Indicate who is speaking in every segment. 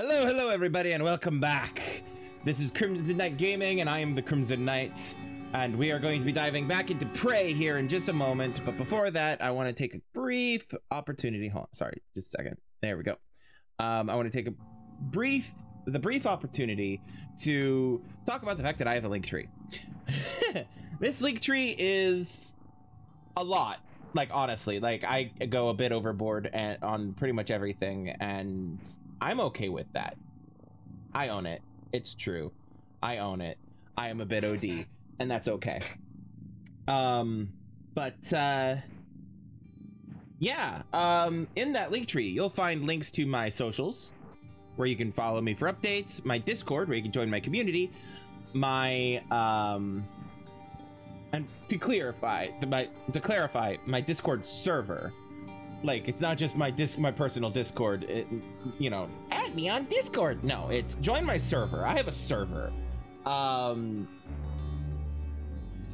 Speaker 1: Hello, hello, everybody, and welcome back. This is Krimzon Knight Gaming, and I am the Krimzon Knight. And we are going to be diving back into Prey here in just a moment. But before that, I want to take a brief opportunity. Hold on, sorry, just a second. There we go. Um, I want to take a brief, the brief opportunity to talk about the fact that I have a Linktree. this Linktree is a lot like honestly like i go a bit overboard on pretty much everything and i'm okay with that. I own it. It's true. I own it. I am a bit od and that's okay. Um but uh yeah um in that Linktree you'll find links to my socials where you can follow me for updates my discord where you can join my community my um and to clarify my to clarify my discord server like it's not just my disc my personal discord it, you know. Add me on discord. No it's join my server. I have a server. Um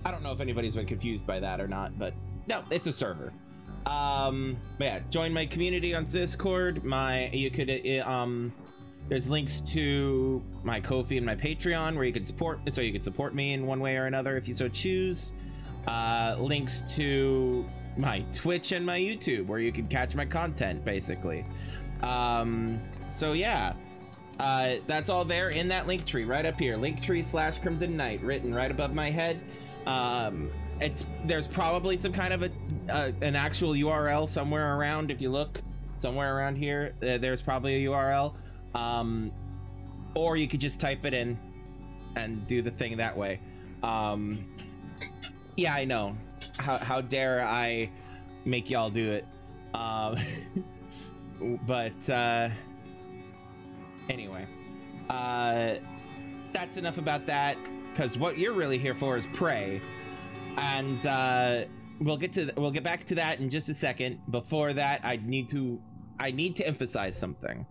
Speaker 1: i don't know if anybody's been confused by that or not but no it's a server. Um yeah join my community on discord. My you could uh, um there's links to my Ko-fi and my Patreon where you can support so you can support me in one way or another if you so choose. Uh, links to my Twitch and my YouTube where you can catch my content basically. Um, so yeah, uh, that's all there in that Linktree right up here. Linktree slash Krimzon Knight written right above my head. Um, it's there's probably some kind of a uh, an actual URL somewhere around. If you look somewhere around here, uh, there's probably a URL. Um, or you could just type it in and do the thing that way. Um, yeah, I know. How, how dare I make y'all do it? Um, but uh, anyway, uh, that's enough about that. Because what you're really here for is Prey, and uh, we'll get to we'll get back to that in just a second. Before that, I need to I need to emphasize something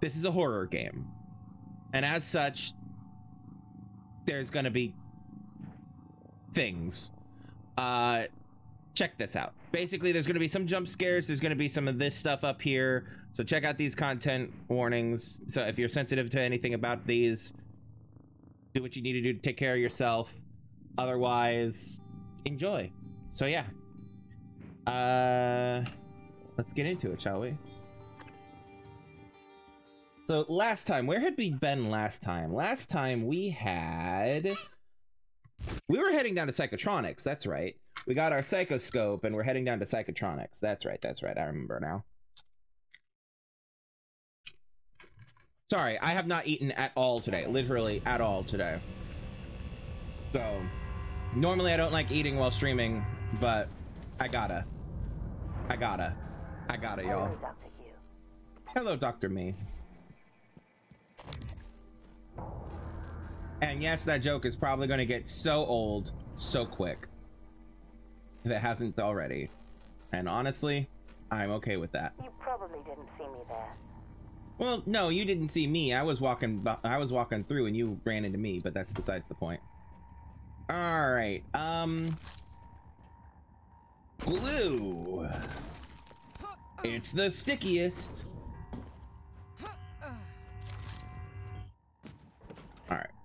Speaker 1: this is a horror game. And as such, there's going to be things. Uh, check this out. Basically, there's going to be some jump scares. There's going to be some of this stuff up here. So check out these content warnings. So if you're sensitive to anything about these, do what you need to do to take care of yourself. Otherwise, enjoy. So yeah. Uh, let's get into it, shall we? So last time, where had we been last time? Last time we had... We were heading down to Psychotronics, that's right. We got our Psychoscope and we're heading down to Psychotronics. That's right, that's right, I remember now. Sorry, I have not eaten at all today. Literally at all today. So, normally I don't like eating while streaming, but I gotta. I gotta. I gotta, y'all. Hello, Dr. Me. And yes, that joke is probably going to get so old so quick. If it hasn't already. And honestly, I'm okay with that.
Speaker 2: You probably didn't see me there.
Speaker 1: Well, no, you didn't see me. I was walking I was walking through and you ran into me, but that's besides the point. All right. Um Glue. It's the stickiest.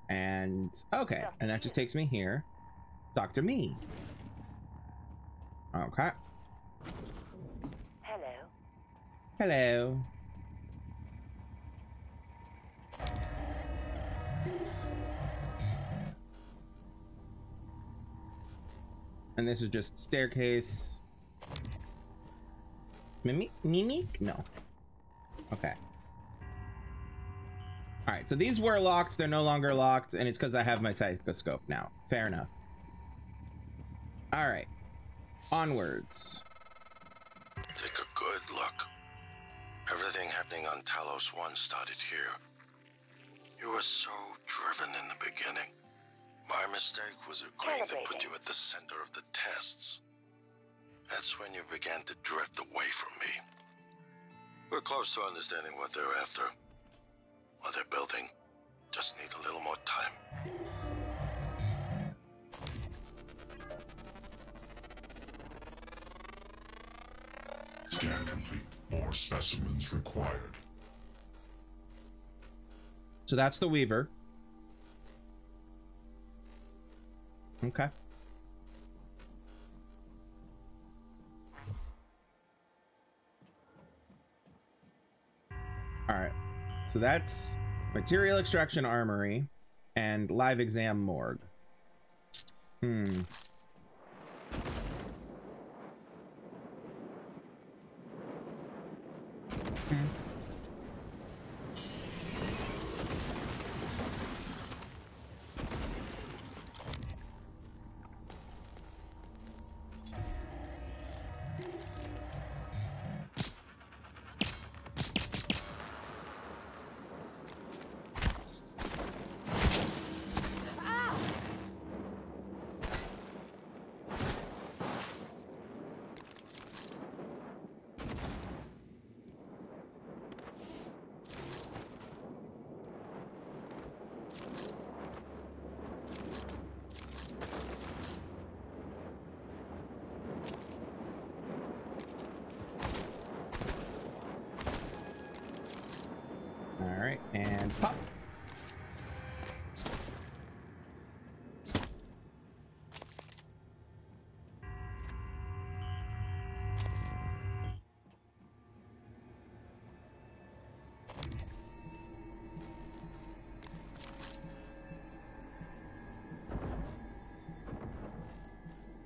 Speaker 1: And okay, and that just takes me here. Dr. Me. Okay.
Speaker 2: Hello.
Speaker 1: Hello. And this is just staircase. Mimic? Mimic? No. Okay. All right, so these were locked. They're no longer locked, and it's because I have my psychoscope now. Fair enough. All right, onwards.
Speaker 3: Take a good look. Everything happening on Talos 1 started here. You were so driven in the beginning. My mistake was agreeing to put you at the center of the tests. That's when you began to drift away from me. We're close to understanding what they're after what they're building. Just need a little more time.
Speaker 4: Scan complete. More specimens required.
Speaker 1: So that's the Weaver. Okay. So that's Material Extraction Armory and Live Exam Morgue. Hmm. All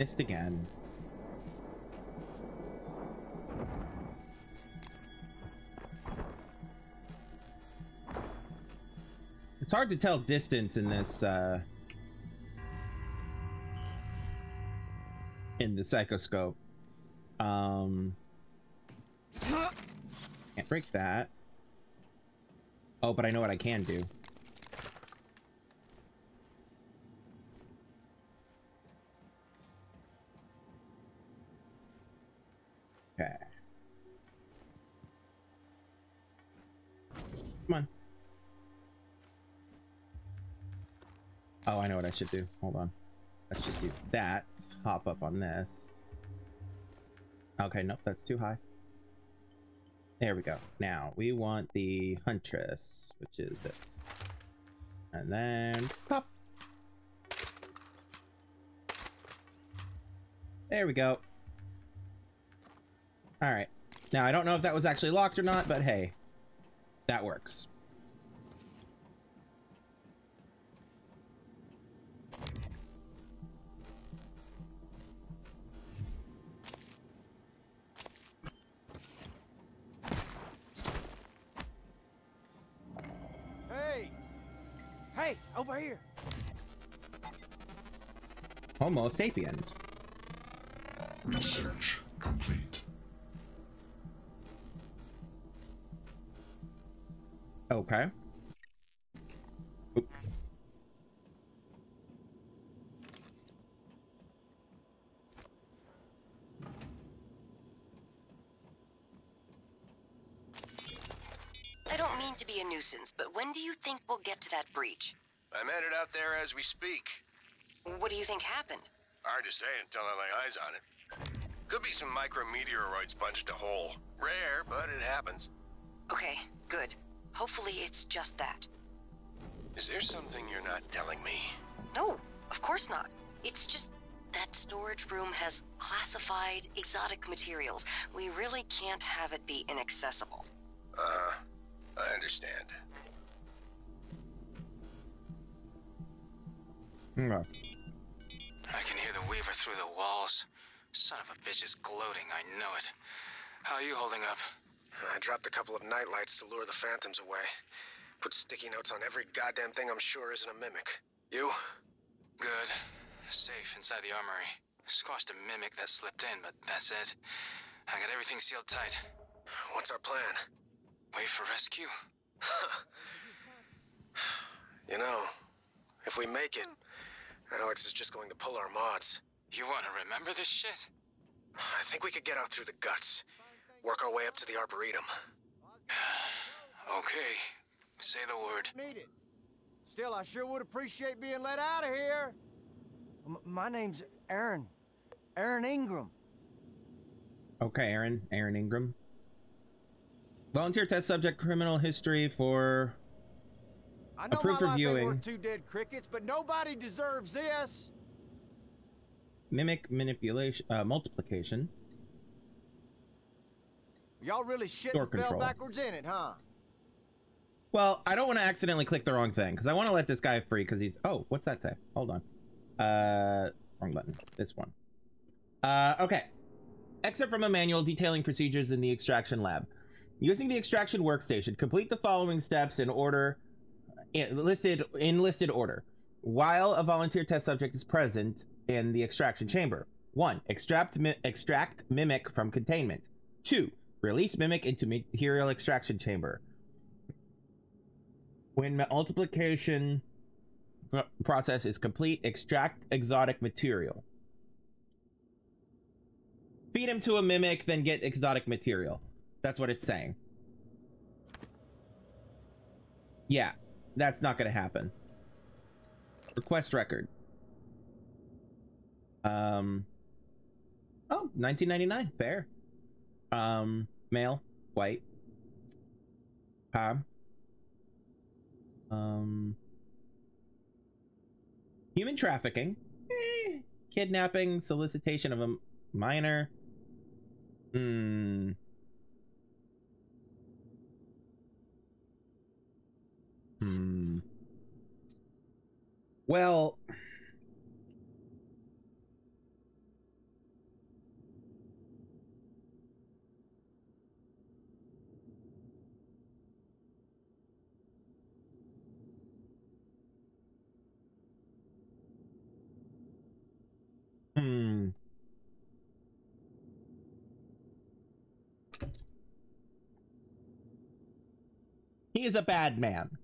Speaker 1: Missed again. It's hard to tell distance in this uh in the psychoscope. Um can't break that. Oh, but I know what I can do. Should do. Hold on. Let's just do that. Hop up on this. Okay, nope, that's too high. There we go. Now, we want the Huntress, which is this. And then, pop! There we go. Alright. Now, I don't know if that was actually locked or not, but hey. That works. Homo sapiens.
Speaker 5: Research complete.
Speaker 1: Okay. Oop.
Speaker 6: I don't mean to be a nuisance, but when do you think we'll get to that breach?
Speaker 7: I'm headed out there as we speak.
Speaker 6: What do you think happened?
Speaker 7: Hard to say until I lay eyes on it. Could be some micrometeoroids punched a hole. Rare, but it happens.
Speaker 6: Okay, good. Hopefully it's just that.
Speaker 7: Is there something you're not telling me?
Speaker 6: No, of course not. It's just that storage room has classified exotic materials. We really can't have it be inaccessible.
Speaker 7: Uh, I understand.
Speaker 1: Okay.
Speaker 8: I can hear the Weaver through the walls. Son of a bitch is gloating, I know it. How are you holding up?
Speaker 9: I dropped a couple of nightlights to lure the phantoms away. Put sticky notes on every goddamn thing I'm sure isn't a mimic. You?
Speaker 8: Good. Safe inside the armory. Squashed a mimic that slipped in, but that's it. I got everything sealed tight.
Speaker 9: What's our plan?
Speaker 8: Wait for rescue?
Speaker 9: You know, if we make it, Alex is just going to pull our mods.
Speaker 8: You want to remember this shit?
Speaker 9: I think we could get out through the guts. Work our way up to the Arboretum.
Speaker 8: Okay. Say the word.
Speaker 4: Need it. Still, I sure would appreciate being let out of here. M my name's Aaron. Aaron Ingram.
Speaker 1: Okay, Aaron. Aaron Ingram. Volunteer test subject criminal history for
Speaker 4: I know
Speaker 1: Approved
Speaker 4: my
Speaker 1: for
Speaker 4: life ain't
Speaker 1: viewing.
Speaker 4: worth two dead crickets, but nobody deserves this.
Speaker 1: Mimic manipulation, uh, multiplication.
Speaker 4: Y'all really shit fell
Speaker 1: control.
Speaker 4: backwards in it, huh?
Speaker 1: Well, I don't want to accidentally click the wrong thing because I want to let this guy free because he's. Oh, what's that say? Hold on. Uh, wrong button. This one. Uh, okay. Excerpt from a manual detailing procedures in the extraction lab. Using the extraction workstation, complete the following steps in order, in listed in listed order. While a volunteer test subject is present in the extraction chamber. One, extract mi- extract mimic from containment. Two, release mimic into material extraction chamber. When multiplication process is complete, extract exotic material. Feed him to a mimic, then get exotic material. That's what it's saying. Yeah, that's not going to happen. Request record. Um. Oh, 1999. Fair. Um, male, white. Pam. Um, human trafficking, eh, kidnapping, solicitation of a minor. Hmm. Hmm. Well. Hmm. He is a bad man.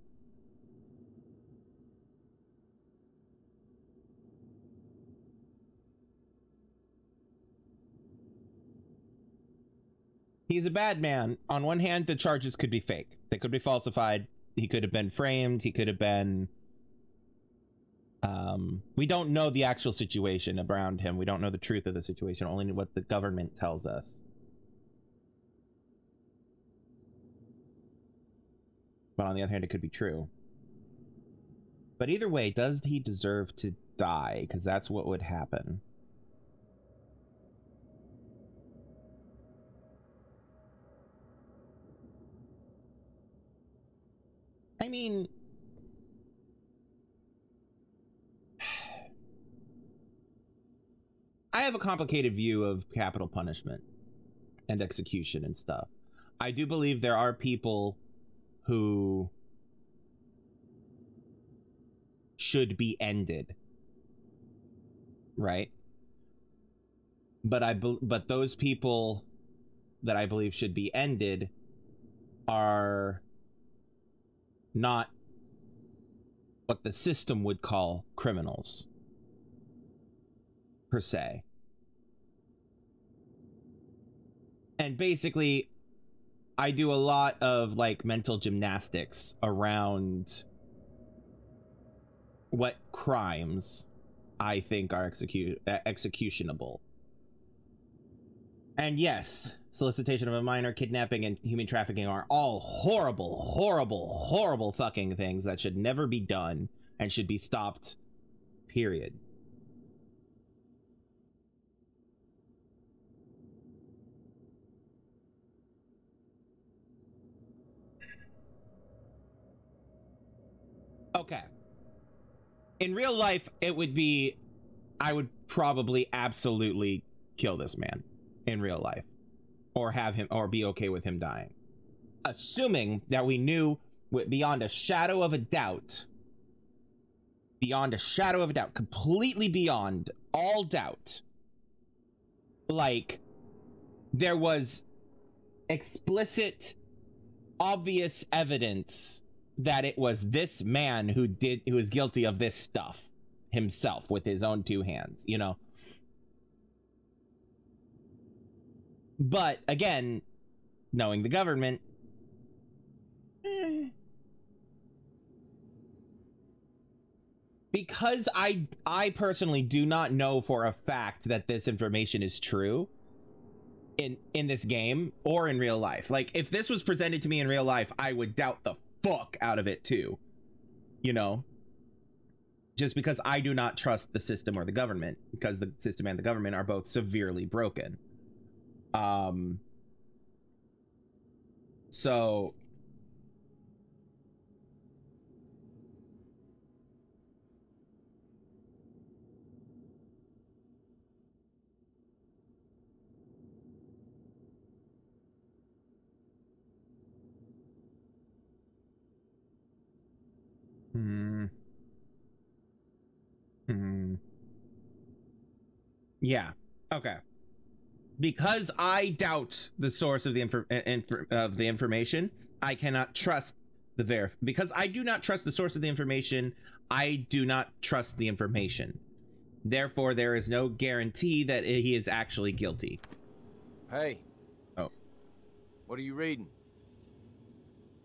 Speaker 1: He's a bad man. On one hand, the charges could be fake. They could be falsified. He could have been framed. He could have been um, we don't know the actual situation around him. We don't know the truth of the situation, only what the government tells us. But on the other hand, it could be true. But either way, does he deserve to die? Because that's what would happen. I mean, I have a complicated view of capital punishment and execution and stuff. I do believe there are people who should be ended. Right? But I bel but those people that I believe should be ended are not what the system would call criminals per se. And basically, I do a lot of like mental gymnastics around what crimes I think are execute executionable. And yes, solicitation of a minor, kidnapping, and human trafficking are all horrible, horrible, horrible fucking things that should never be done and should be stopped. Period. Okay. In real life, it would be. I would probably absolutely kill this man in real life. Or have him. Or be okay with him dying. Assuming that we knew beyond a shadow of a doubt. Beyond a shadow of a doubt. Completely beyond all doubt. Like. There was explicit, obvious evidence that it was this man who did who was guilty of this stuff himself with his own two hands, you know. But again, knowing the government eh. because I I personally do not know for a fact that this information is true in in this game or in real life. Like if this was presented to me in real life, I would doubt the fuck out of it too. you know, just because I do not trust the system or the government, because the system and the government are both severely broken. Um, so Hmm. Hmm. Yeah. Okay. Because I doubt the source of the info- uh, inf- of the information, I cannot trust the verif. Because I do not trust the source of the information, I do not trust the information. Therefore, there is no guarantee that he is actually guilty.
Speaker 4: Hey.
Speaker 1: Oh.
Speaker 4: What are you reading?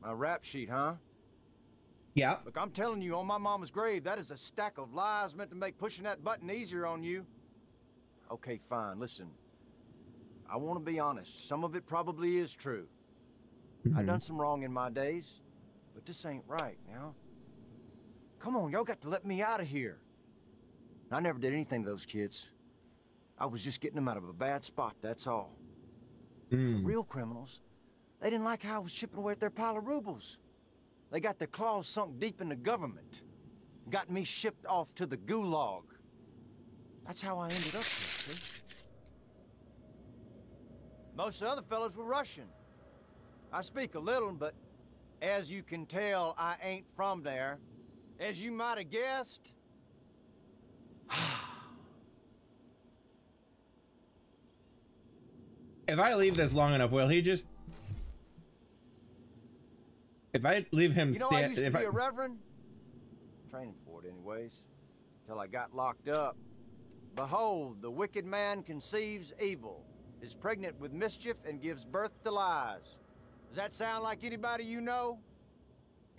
Speaker 4: My rap sheet, huh?
Speaker 1: Yeah.
Speaker 4: Look, I'm telling you, on my mama's grave, that is a stack of lies meant to make pushing that button easier on you. Okay, fine, listen. I want to be honest. Some of it probably is true. I
Speaker 1: Mhm.
Speaker 4: done some wrong in my days, but this ain't right now. Come on, y'all got to let me out of here. I never did anything to those kids. I was just getting them out of a bad spot, that's all.
Speaker 1: Mm.
Speaker 4: real criminals, they didn't like how I was chipping away at their pile of rubles. They got their claws sunk deep in the government. Got me shipped off to the gulag. That's how I ended up here, see? Most of the other fellows were Russian. I speak a little, but as you can tell, I ain't from there. As you might have guessed,
Speaker 1: If I leave this long enough, will he just? If I leave him
Speaker 4: you know I used to be
Speaker 1: I,
Speaker 4: a reverend? Training for it anyways. Till I got locked up. Behold, the wicked man conceives evil, is pregnant with mischief, and gives birth to lies. Does that sound like anybody you know?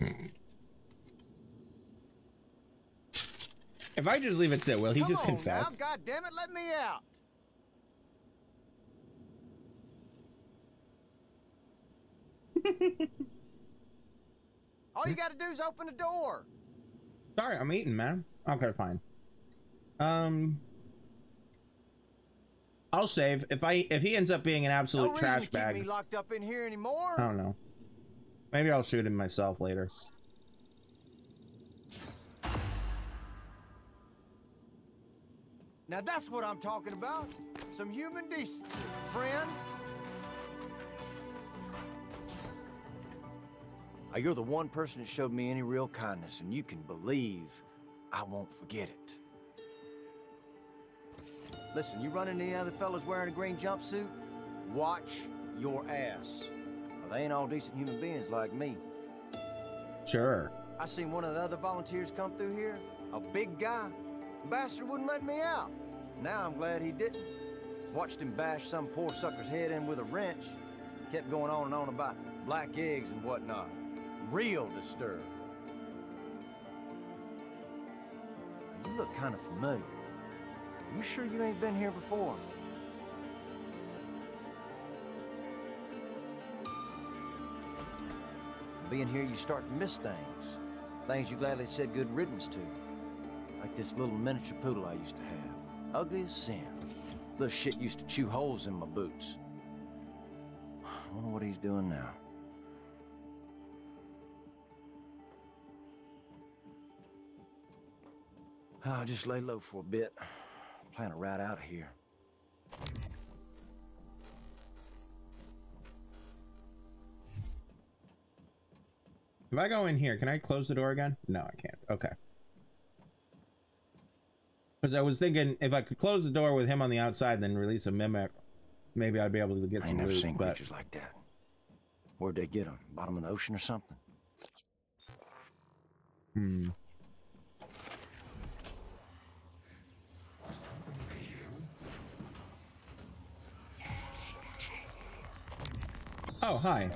Speaker 1: if I just leave it sit, will he
Speaker 4: Come
Speaker 1: just
Speaker 4: on
Speaker 1: confess?
Speaker 4: now, God damn it, let me out. All you gotta do is open the door.
Speaker 1: Sorry, I'm eating, man. Okay, fine. Um, I'll save if I if he ends up being an
Speaker 4: No
Speaker 1: absolute
Speaker 4: reason
Speaker 1: trash bag.
Speaker 4: me locked up in here anymore.
Speaker 1: I don't know. Maybe I'll shoot him myself later.
Speaker 4: Now that's what I'm talking about. Some human decency, friend. Now, you're the one person that showed me any real kindness, and you can believe I won't forget it. Listen, you run into any other fellas wearing a green jumpsuit? Watch your ass. Now, they ain't all decent human beings like me.
Speaker 1: Sure.
Speaker 4: I seen one of the other volunteers come through here, a big guy. The bastard wouldn't let me out. Now I'm glad he didn't. Watched him bash some poor sucker's head in with a wrench. Kept going on and on about black eggs and whatnot. Real disturbed. You look kind of familiar. You sure you ain't been here before? Being here, you start to miss things. Things you gladly said good riddance to. Like this little miniature poodle I used to have. Ugly as sin. Little shit used to chew holes in my boots. I wonder what he's doing now. I'll just lay low for a bit. Plan to ride out of here.
Speaker 1: If I go in here, can I close the door again? No, I can't. Okay. Because I was thinking if I could close the door with him on the outside, then release a mimic, maybe I'd be able to get
Speaker 4: I
Speaker 1: some
Speaker 4: ain't never
Speaker 1: loot.
Speaker 4: seen
Speaker 1: but
Speaker 4: creatures like that. Where'd they get them? Bottom of the ocean or something?
Speaker 1: hmm. Oh, hi.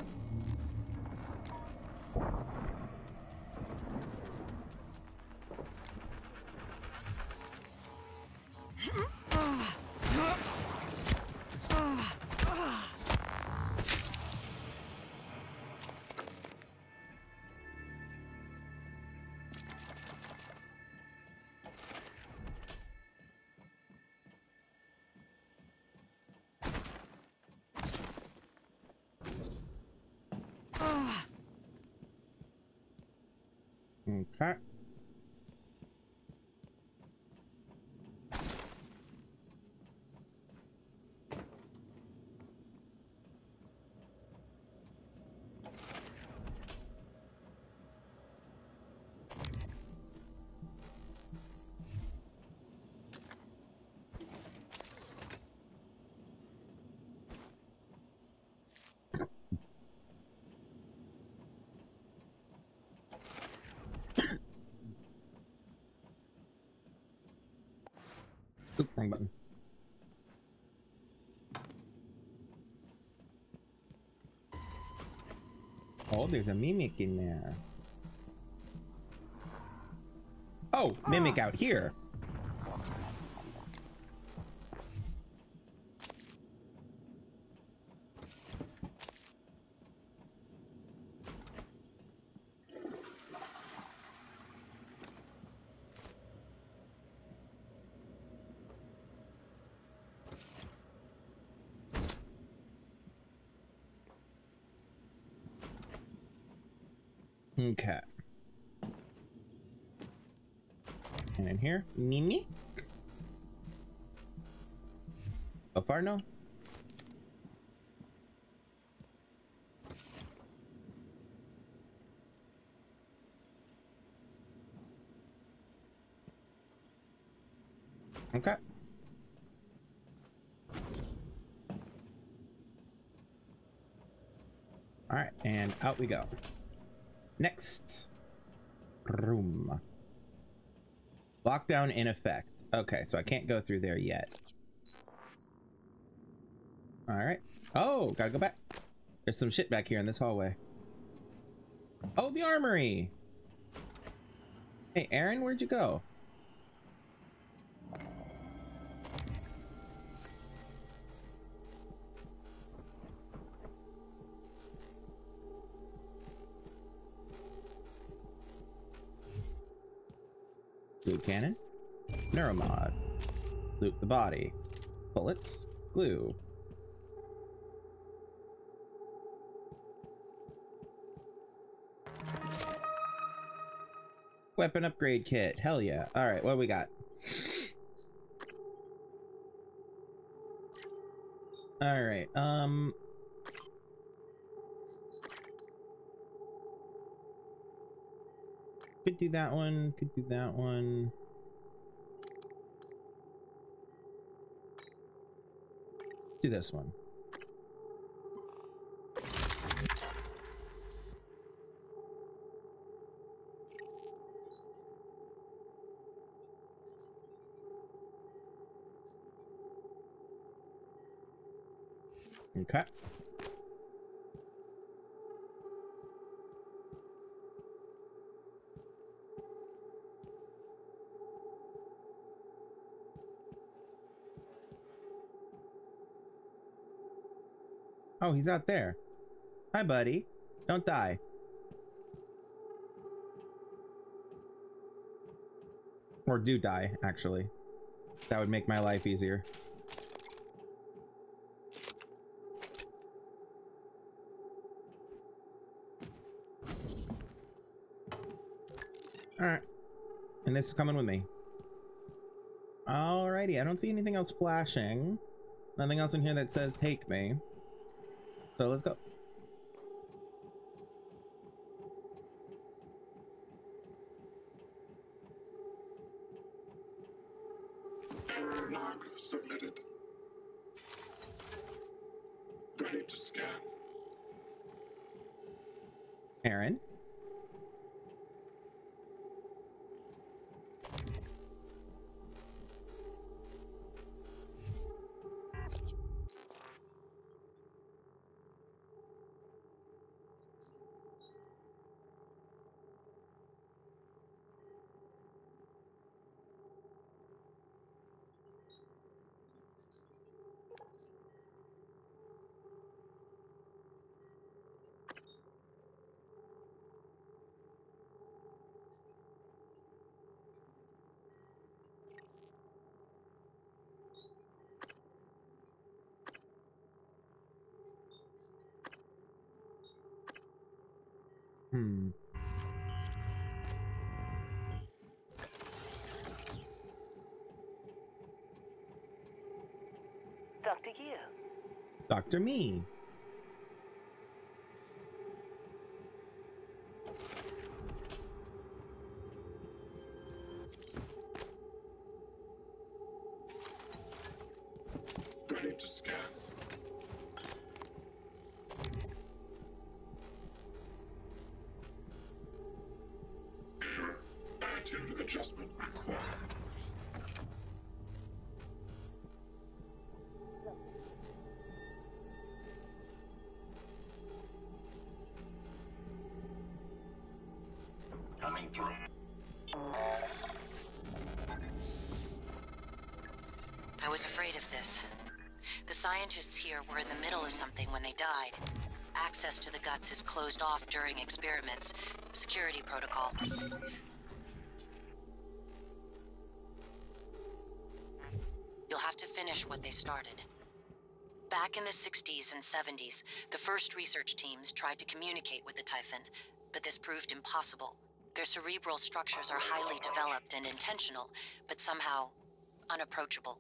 Speaker 1: Oop, wrong button. Oh, there's a mimic in there. Oh, mimic ah. out here. Okay. And in here, Mimi. Oh, so far, no. Okay. All right, and out we go. Next room. Lockdown in effect. Okay, so I can't go through there yet. Alright. Oh, gotta go back. There's some shit back here in this hallway. Oh, the armory! Hey, Aaron, where'd you go? Glue cannon. Neuromod. Loot the body. Bullets. Glue. Weapon upgrade kit. Hell yeah. Alright, what do we got? Alright, um... Could do that one, could do that one. Do this one. Okay. Oh, he's out there. Hi, buddy. Don't die. Or do die, actually. That would make my life easier. Alright. And this is coming with me. Alrighty, I don't see anything else flashing. Nothing else in here that says take me. So let's go.
Speaker 2: Dr.
Speaker 1: Me.
Speaker 10: Was afraid of this. The scientists here were in the middle of something when they died. Access to the guts is closed off during experiments. Security protocol. You'll have to finish what they started. Back in the 60s and 70s, the first research teams tried to communicate with the Typhon, but this proved impossible. Their cerebral structures are highly developed and intentional, but somehow unapproachable.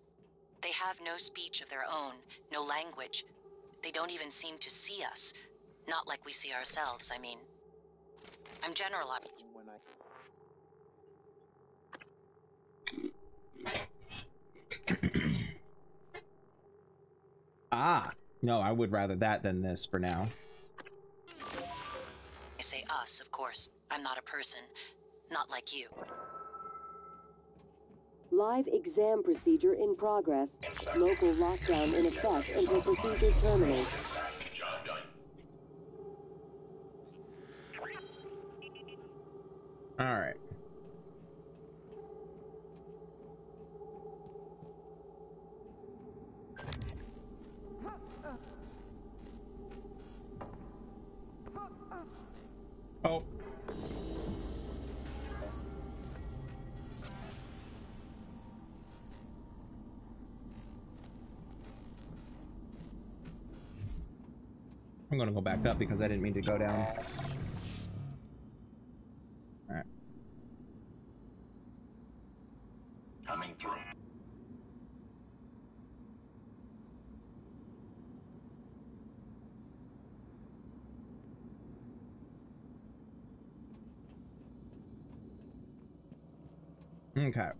Speaker 10: They have no speech of their own, no language. They don't even seem to see us. Not like we see ourselves, I mean. I'm generalizing.
Speaker 1: Ah, no, I would rather that than this for now.
Speaker 10: I say us, of course. I'm not a person. Not like you.
Speaker 6: Live exam procedure in progress. Local lockdown in effect until procedure terminates.
Speaker 1: All right. Oh. I'm gonna go back up because I didn't mean to go down. Alright.
Speaker 5: Coming through.
Speaker 1: Okay.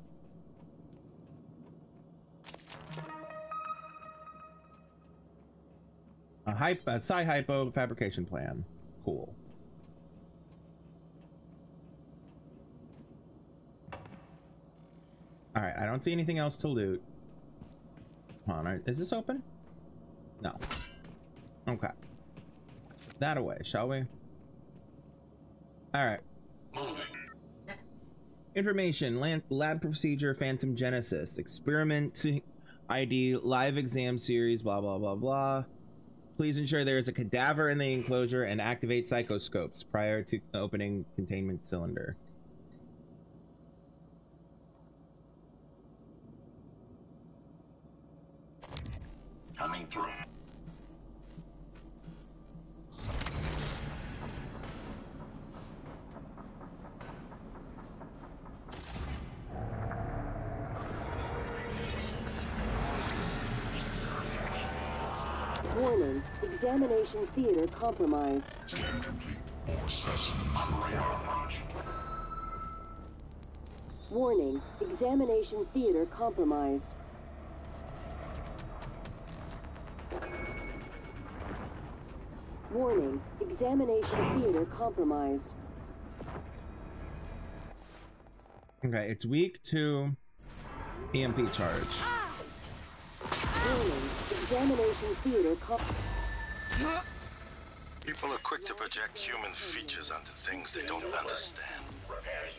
Speaker 1: Hype, a psi hypo fabrication plan. Cool. All right, I don't see anything else to loot. Hold on, is this open? No. Okay. That away, shall we? All right. Information, lab, lab procedure, Phantom Genesis, experiment ID, live exam series, blah, blah, blah, blah. Please ensure there is a cadaver in the enclosure and activate psychoscopes prior to opening containment cylinder.
Speaker 5: Coming through.
Speaker 6: Warning, examination theater compromised. Warning, examination theater compromised. Warning, examination theater compromised.
Speaker 1: Okay, it's weak to EMP charge.
Speaker 6: Warning, examination theater com-
Speaker 3: People are quick to project human features onto things they don't understand.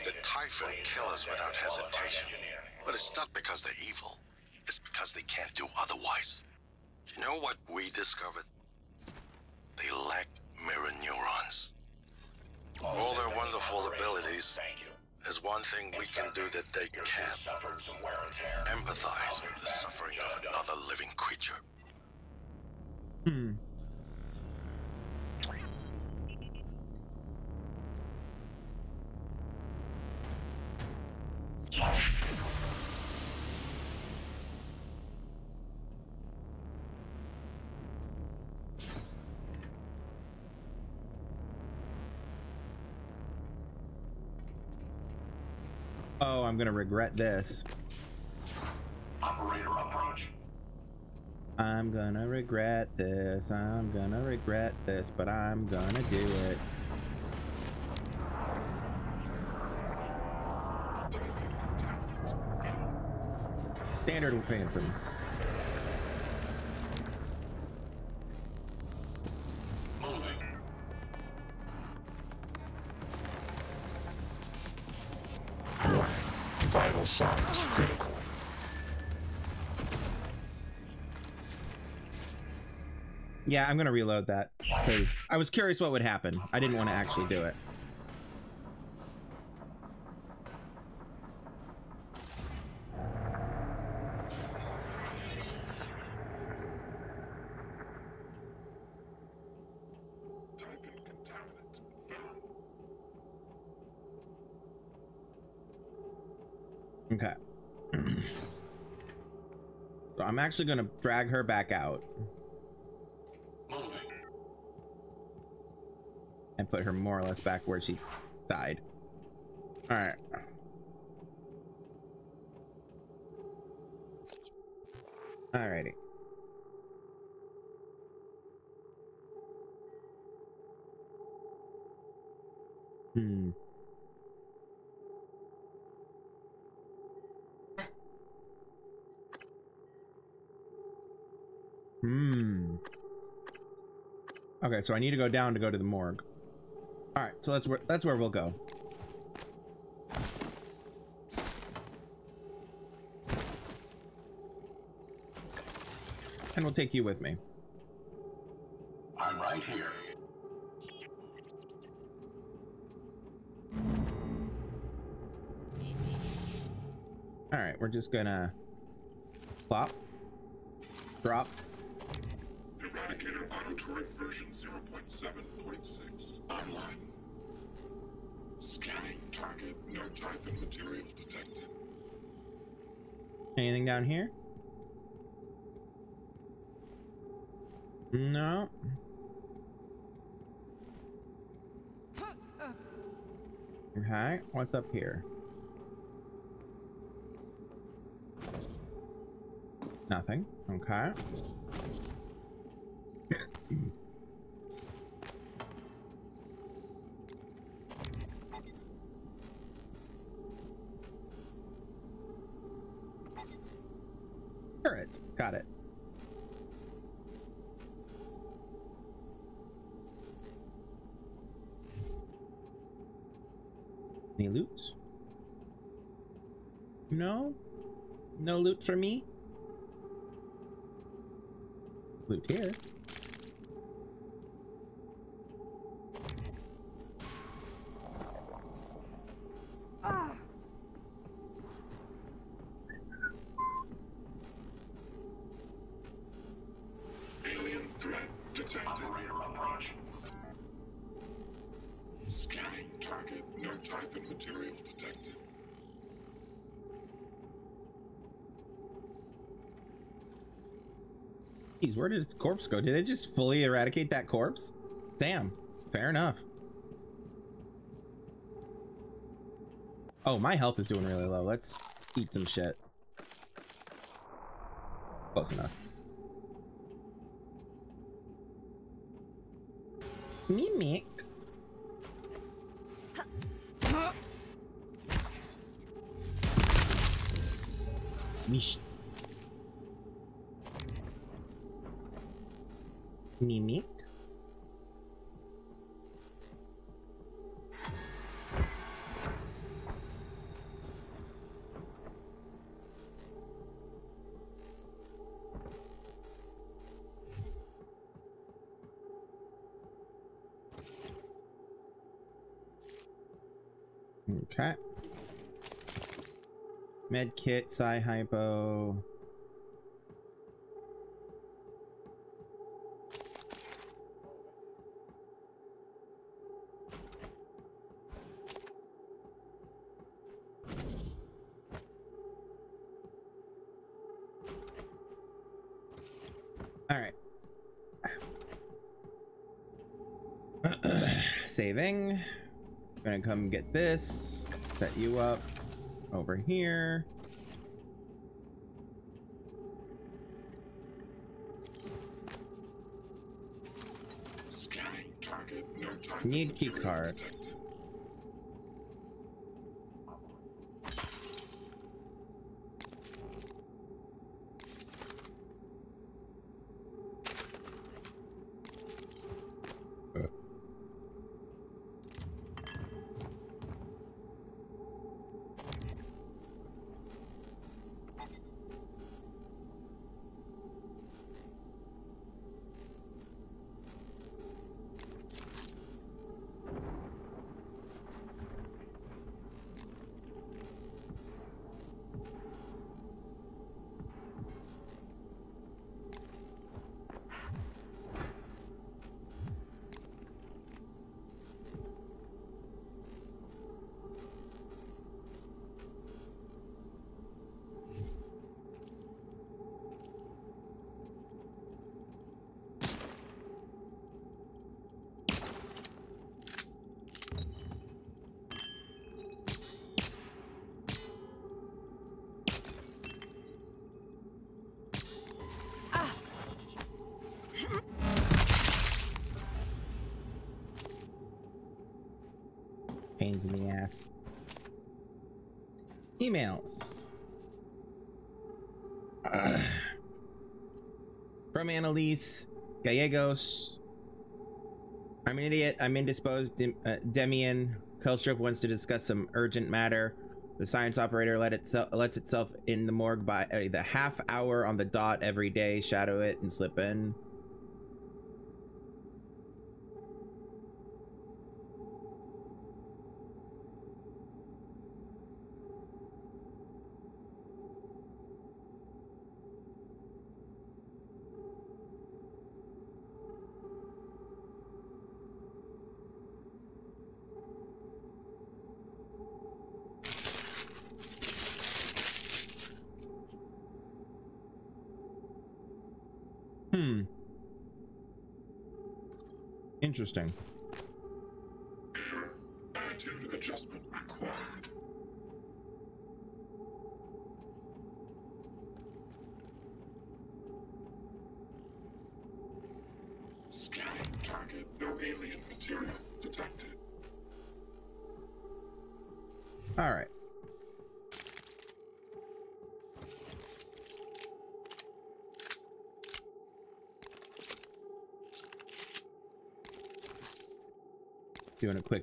Speaker 3: The Typhon kill us without hesitation. But it's not because they're evil. It's because they can't do otherwise. You know what we discovered? They lack mirror neurons. All their wonderful abilities, there's one thing we can do that they can't. Empathize with the suffering of another living creature.
Speaker 1: Oh, I'm gonna regret this.
Speaker 5: Operator approach.
Speaker 1: I'm gonna regret this. I'm gonna regret this, but I'm gonna do it. Standard with
Speaker 5: Phantom. Vital signs critical.
Speaker 1: Yeah, I'm gonna reload that because I was curious what would happen. I didn't want to actually do it.
Speaker 5: Typhon contaminant found.
Speaker 1: Okay. Actually gonna drag her back out and put her more or less back where she died. All right. Alrighty. Hmm. Okay, so I need to go down to go to the morgue. All right, so that's where that's where we'll go. And we'll take you with me.
Speaker 5: I'm right here.
Speaker 1: All right, we're just gonna plop, drop.
Speaker 5: Eradicator auto version 0.7.6 online. Scanning target. No Typhon material detected.
Speaker 1: Anything down here? No. Okay, what's up here? Nothing. Okay. Turret. Got it. Any loot? No? No loot for me? Loot here. Where did its corpse go? Did it just fully eradicate that corpse? Damn. Fair enough. Oh, my health is doing really low. Let's eat some shit. Close enough. Mimic. Kit, Psi Hypo. All right. Saving. Gonna come get this. Set you up. over here.
Speaker 5: Scanning target. No type
Speaker 1: Need key card. Emails. From Annalise Gallegos. I'm an idiot. I'm indisposed. Uh, Demian Kelstrup wants to discuss some urgent matter. The science operator let itself lets itself in the morgue by uh, the half hour on the dot every day. Shadow it and slip in. Hmm. Interesting.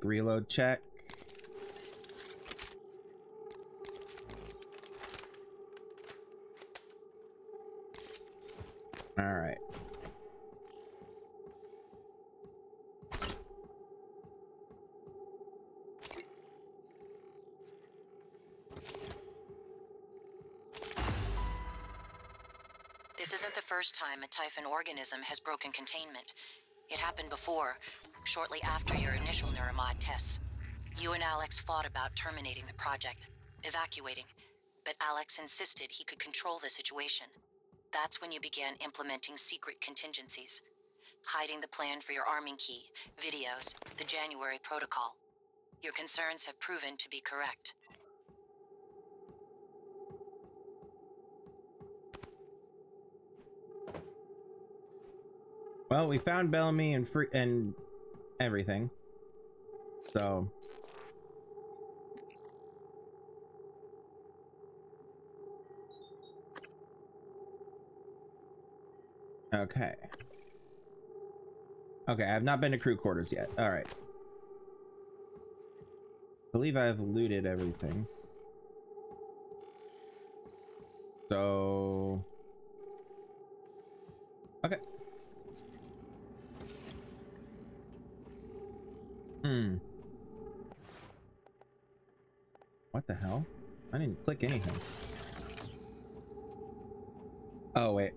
Speaker 1: Reload check. All right.
Speaker 10: This isn't the first time a Typhon organism has broken containment. It happened before, shortly after your initial neuromod tests. You and Alex fought about terminating the project, evacuating, but Alex insisted he could control the situation. That's when you began implementing secret contingencies, hiding the plan for your arming key, videos, the January protocol. Your concerns have proven to be correct.
Speaker 1: Well, we found Bellamy and free and everything. So Okay. Okay, I have not been to crew quarters yet. All right. believe I've looted everything. So Hmm. What the hell? I didn't click anything. Oh, wait.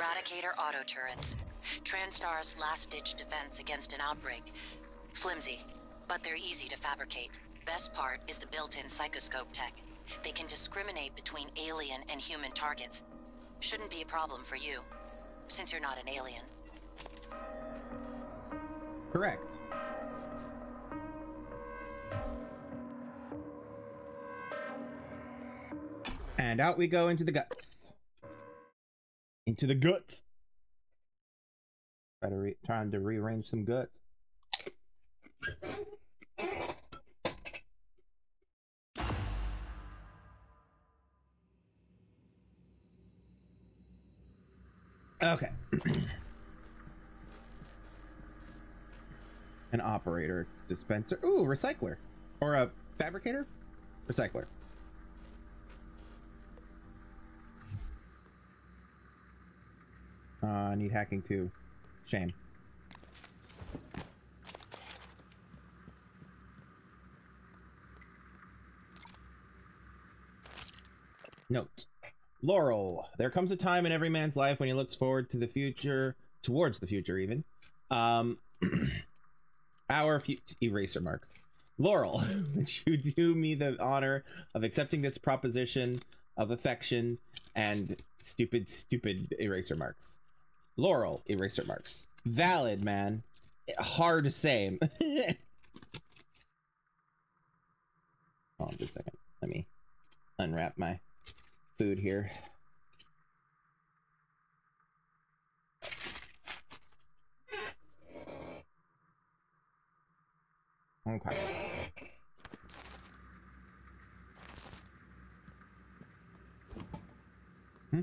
Speaker 10: Eradicator auto turrets. TranStar's last-ditch defense against an outbreak. Flimsy, but they're easy to fabricate. Best part is the built-in psychoscope tech. They can discriminate between alien and human targets. Shouldn't be a problem for you, since you're not an alien.
Speaker 1: Correct. And out we go into the guts. Into the guts. Try to trying to rearrange some guts. Okay. An operator, dispenser. Ooh, recycler. Or a fabricator? Recycler. Hacking too. Shame. Note. Laurel. There comes a time in every man's life when he looks forward to the future, towards the future even. Um, our eraser marks. Laurel, would you do me the honor of accepting this proposition of affection and stupid, stupid eraser marks? Laurel, eraser marks. Valid, man. Hard say. Hold on just a second. Let me unwrap my food here. Okay. Hmm,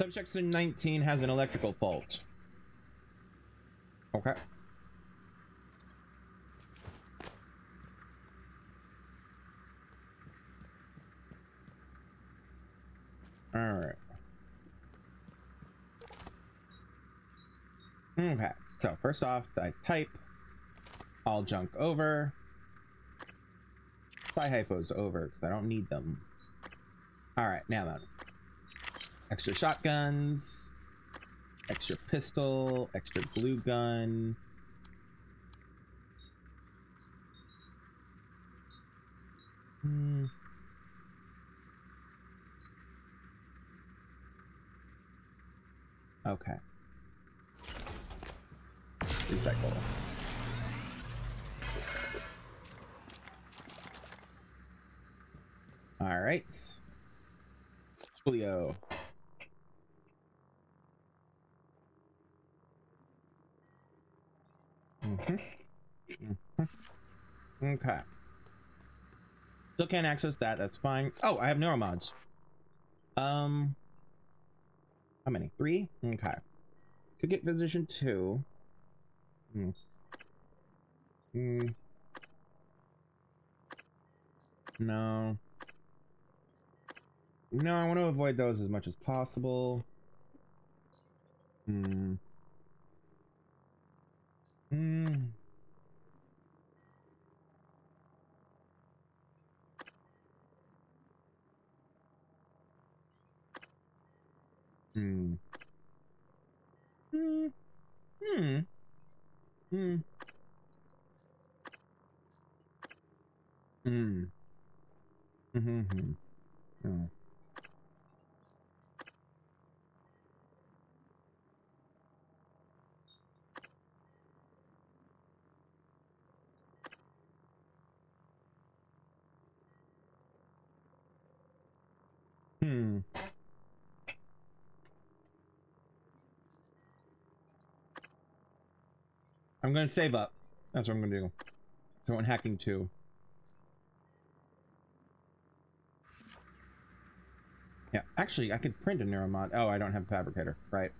Speaker 1: Subsection 19 has an electrical fault. Okay. Alright. Okay, so first off, I type all junk over. Fly hypos over, because I don't need them. Alright, now then. Extra shotguns, extra pistol, extra glue gun. Hmm. Okay. All right. Julio. Mm-hmm. Mm-hmm. Okay. Still can't access that. That's fine. Oh, I have neuromods. Um. How many? Three? Okay. Could get Physician 2. Hmm. Hmm. No. No, I want to avoid those as much as possible. Hmm. Hmm. Hmm. Hmm. Hmm. Hmm. Hmm. Hmm. Hmm. Hmm. Hmm. I'm gonna save up. That's what I'm gonna do. Throw in hacking too. Yeah, actually, I could print a neuromod. Oh, I don't have a fabricator. Right.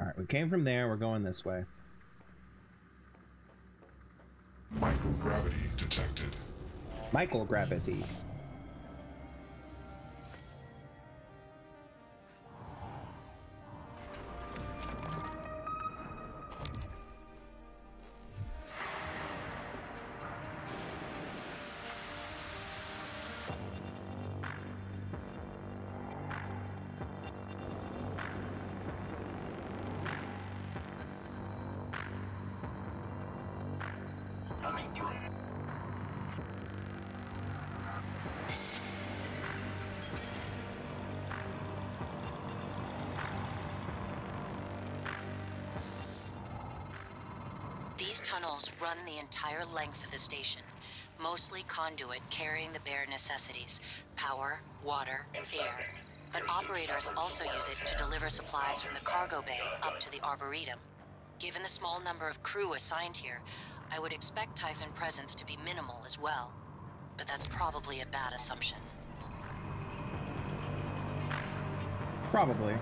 Speaker 1: Alright, we came from there. We're going this way.
Speaker 5: Microgravity detected.
Speaker 1: Microgravity.
Speaker 10: Run the entire length of the station, mostly conduit carrying the bare necessities power, water, air. But operators also use it to deliver supplies from the cargo bay up to the Arboretum. Given the small number of crew assigned here, I would expect Typhon presence to be minimal as well. But that's probably a bad assumption.
Speaker 1: Probably.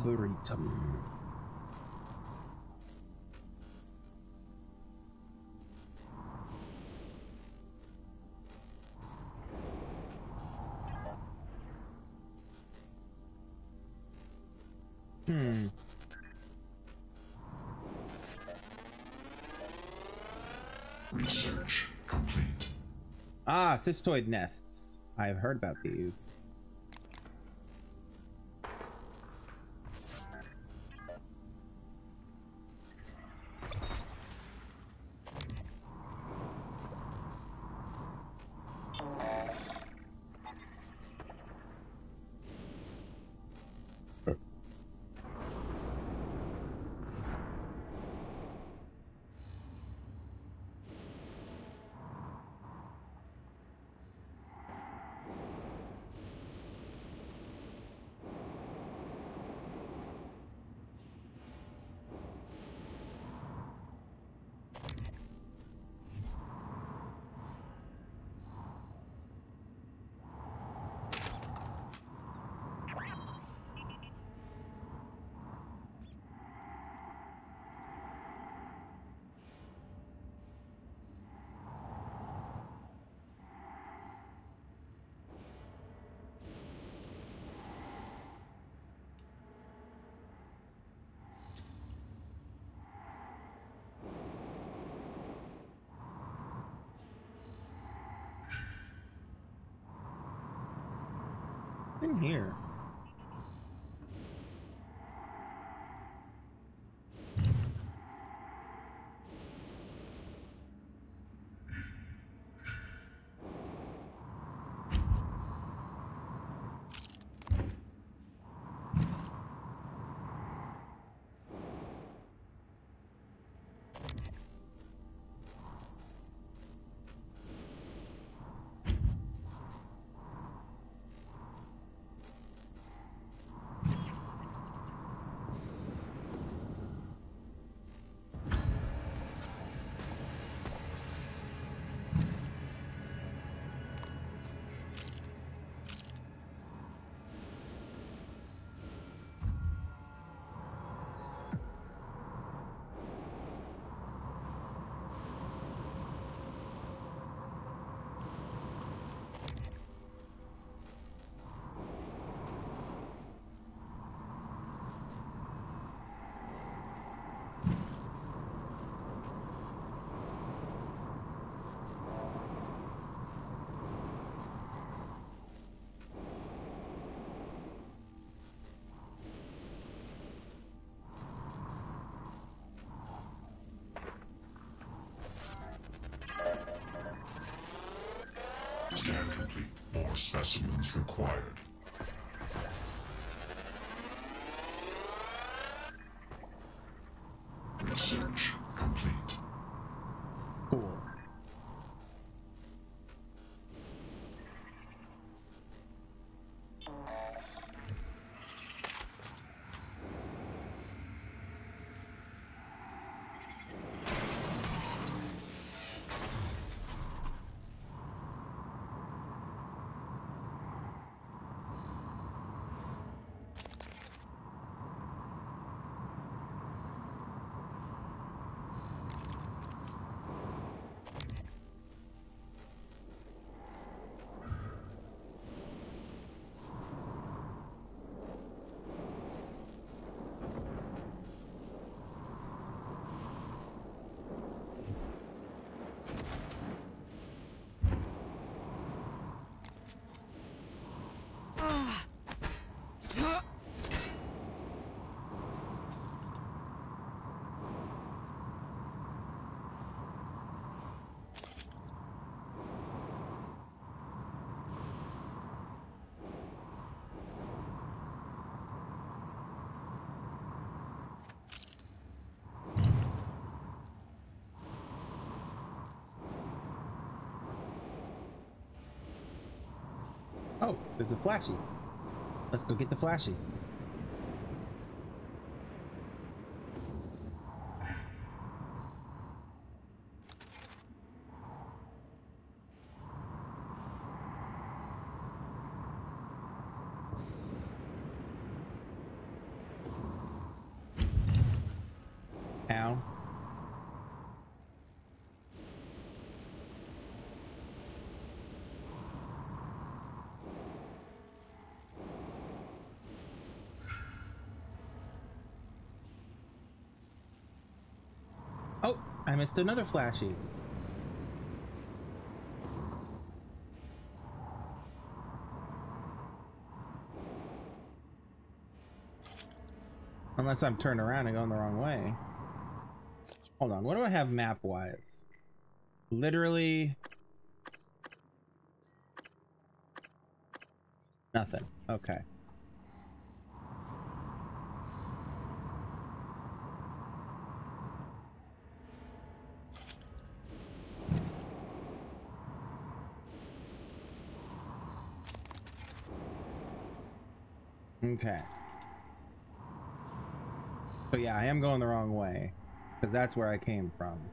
Speaker 1: Arboretum. Hmm.
Speaker 5: Research complete.
Speaker 1: Ah, cystoid nests. I have heard about these.
Speaker 5: Scan complete. More specimens required. Research complete.
Speaker 1: Cool. Oh, there's a flashy. Let's go get the flashy. Ow. Oh, I missed another flashy. Unless I'm turned around and going the wrong way. Hold on, what do I have map-wise? Literally... Nothing. Okay. Okay. So yeah, I am going the wrong way. Because that's where I came from.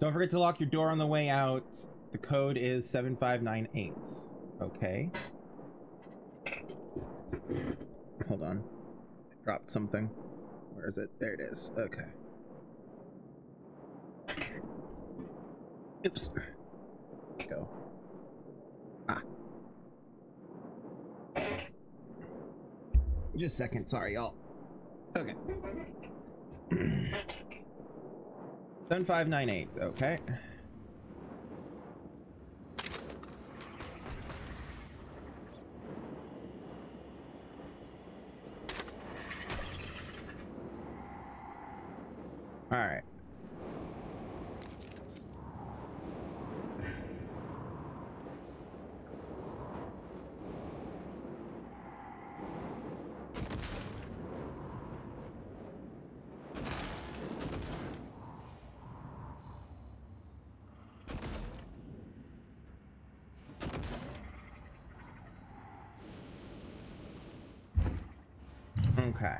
Speaker 1: Don't forget to lock your door on the way out. The code is 7598. Okay. Hold on. I dropped something. Where is it? There it is. Okay. Oops. Go. Ah. Just a second. Sorry, y'all. Okay. 7598. Okay. All right. Okay.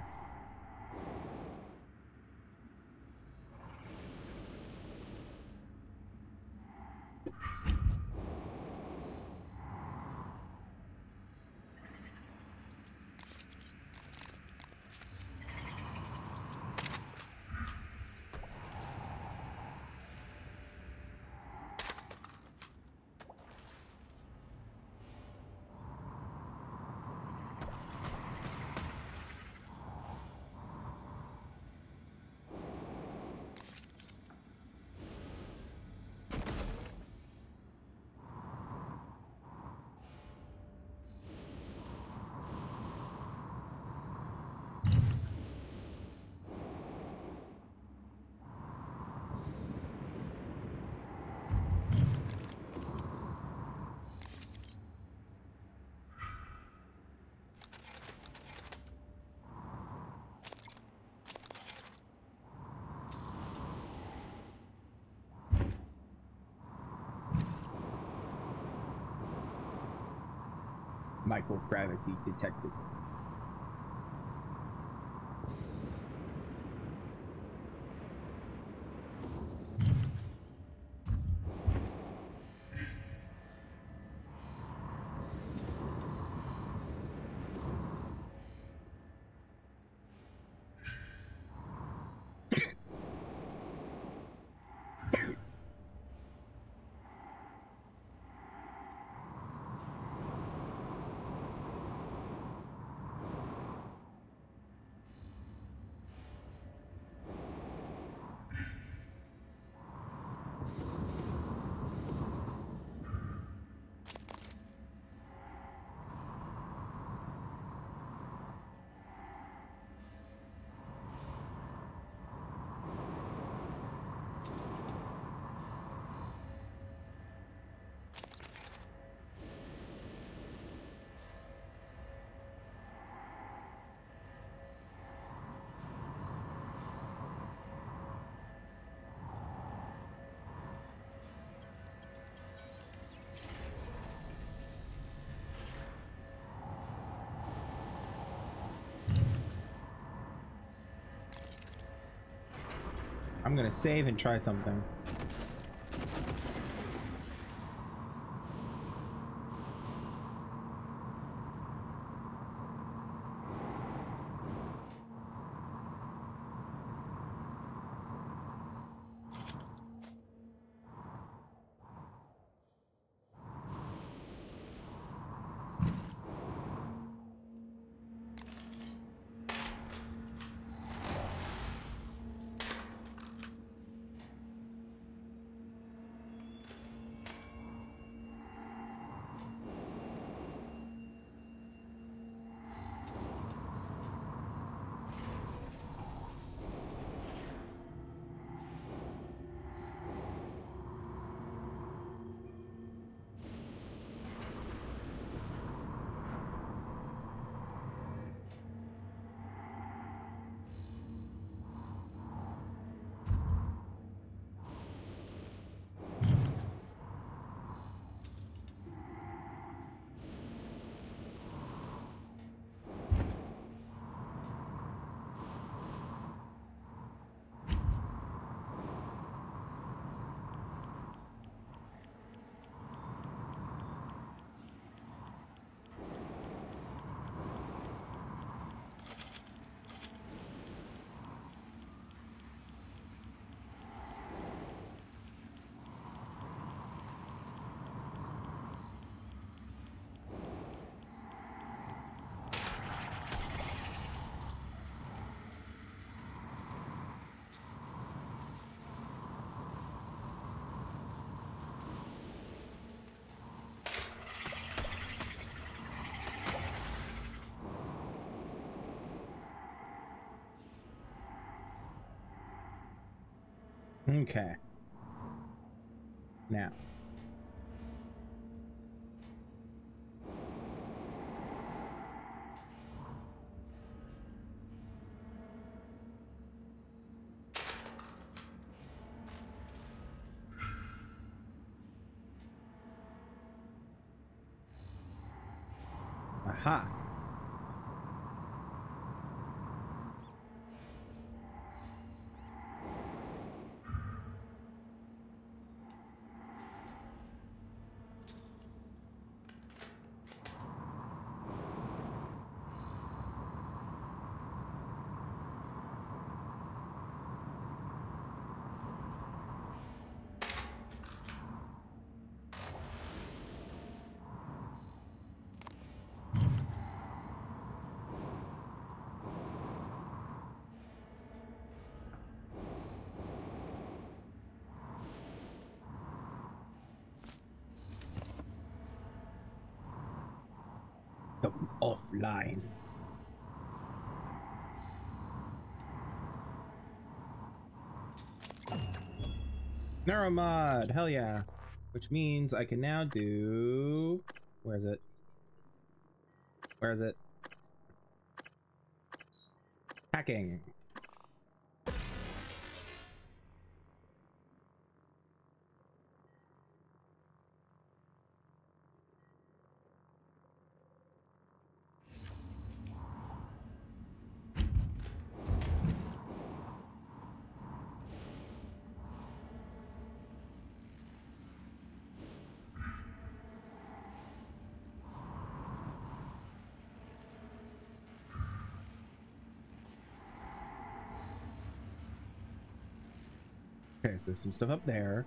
Speaker 1: Microgravity detected. I'm gonna save and try something. Okay. Now. The offline. Neuromod, hell yeah. Which means I can now do... Where is it? Where is it? Hacking. There's some stuff up there.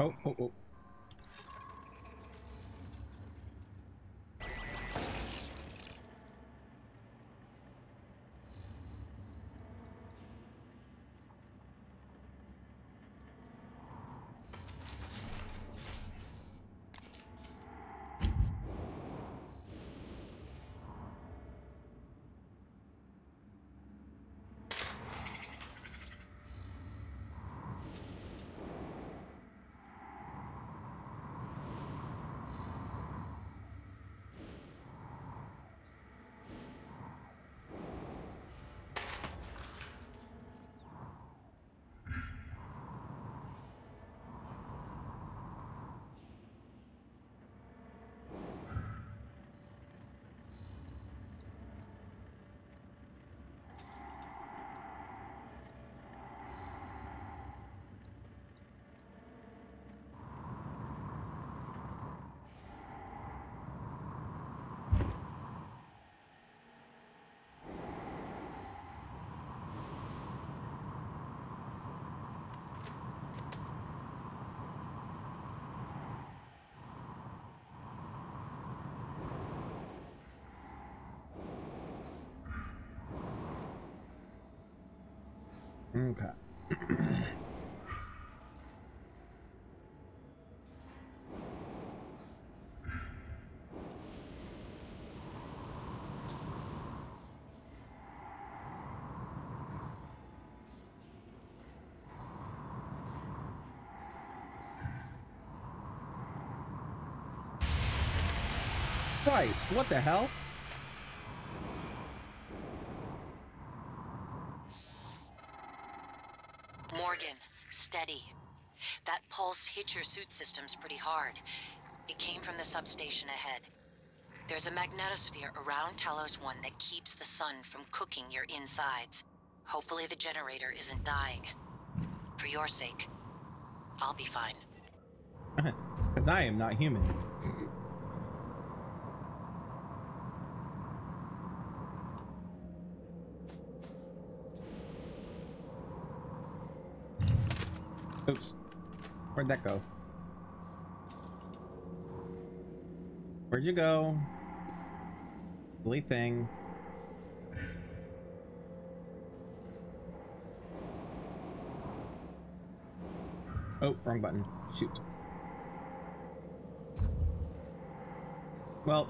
Speaker 1: Oh, oh, oh. Okay. Christ, what the hell?
Speaker 10: Morgan, steady. That pulse hit your suit systems pretty hard. It came from the substation ahead. There's a magnetosphere around Talos 1 that keeps the sun from cooking your insides. Hopefully the generator isn't dying. For your sake, I'll be fine.
Speaker 1: Because I am not human. Oops. Where'd that go? Where'd you go? Silly thing. Oh, wrong button. Shoot. Well,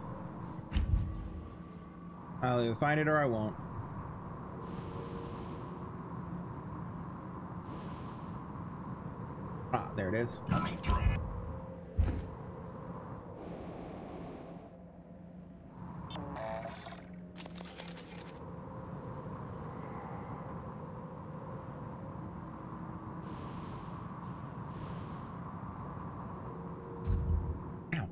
Speaker 1: I'll either find it or I won't. There it is.
Speaker 5: Coming through.
Speaker 1: Ow.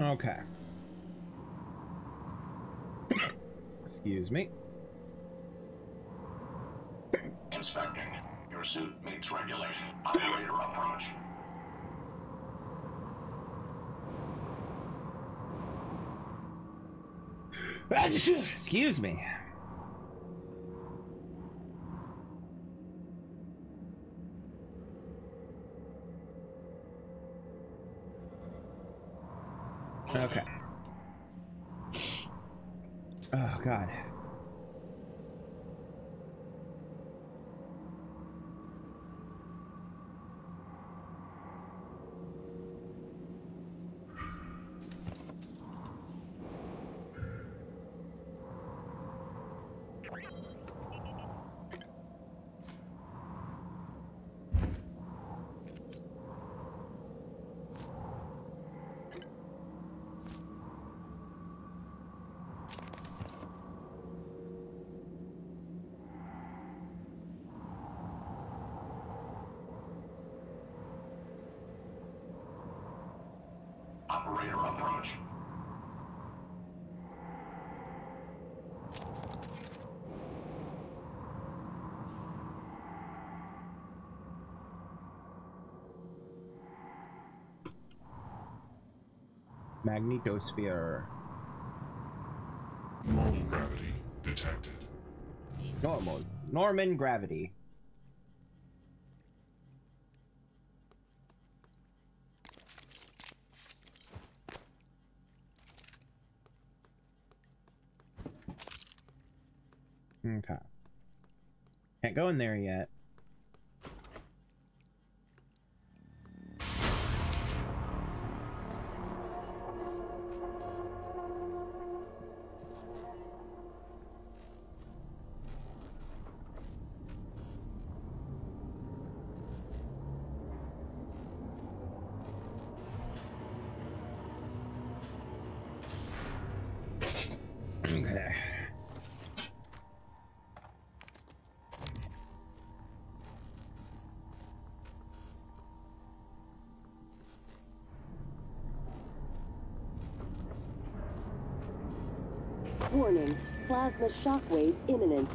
Speaker 1: Okay. Excuse me.
Speaker 5: Inspecting. Your suit meets regulation. Operator approach.
Speaker 1: Excuse me. Okay. Oh god.
Speaker 5: Operator approach.
Speaker 1: Magnetosphere.
Speaker 5: Normal gravity detected.
Speaker 1: Normal. Norman gravity. Okay. Can't go in there yet.
Speaker 6: Plasma shockwave imminent.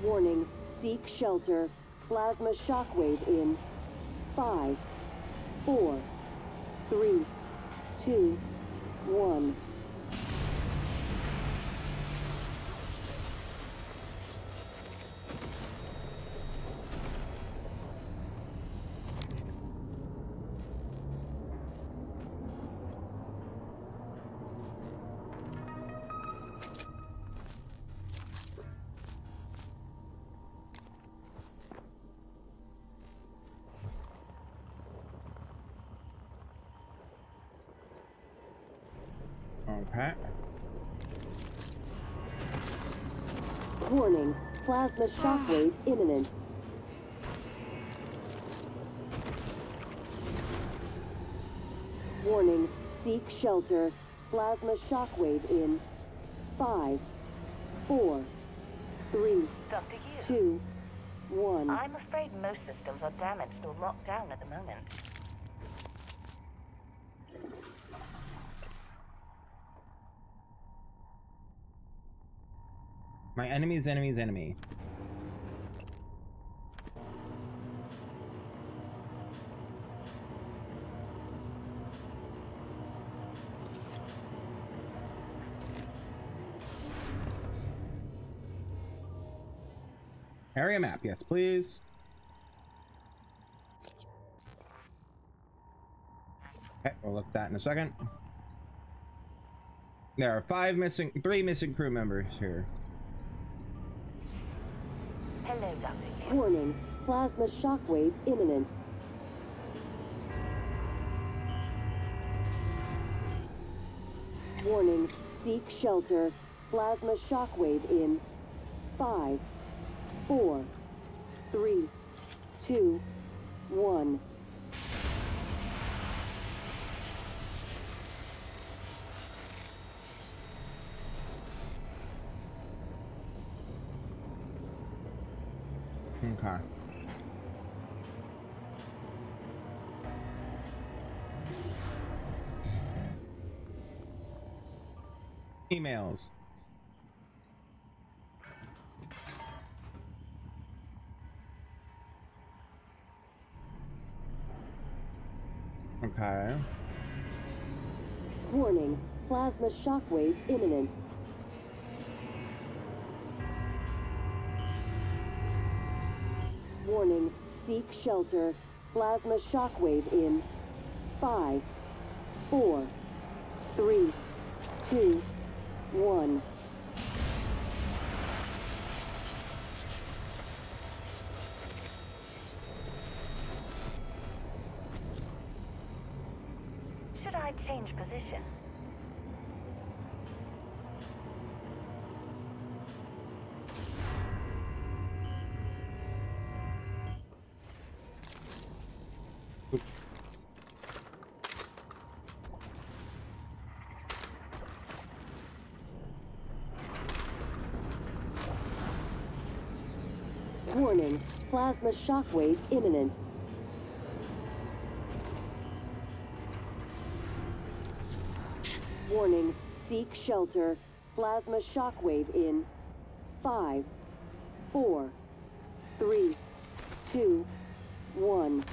Speaker 6: Warning. Seek shelter. Plasma shockwave in. Five, four, three, two, one. Plasma shockwave imminent. Warning, seek shelter. Plasma shockwave in five, four, three, two, one.
Speaker 2: I'm afraid most systems are damaged or locked down at the moment.
Speaker 1: My enemy's enemy's enemy. Area map, yes, please. Okay, we'll look at that in a second. There are five missing, three missing crew members here.
Speaker 6: Warning, plasma shockwave imminent. Warning, seek shelter. Plasma shockwave in five, four, three, two, one.
Speaker 1: Emails. Okay.
Speaker 6: Warning, plasma shockwave imminent. Warning, seek shelter. Plasma shockwave in five, four, three, two, one.
Speaker 2: Should I change position?
Speaker 6: Warning, plasma shockwave imminent. Warning, seek shelter. Plasma shockwave in five, four, three, two, one.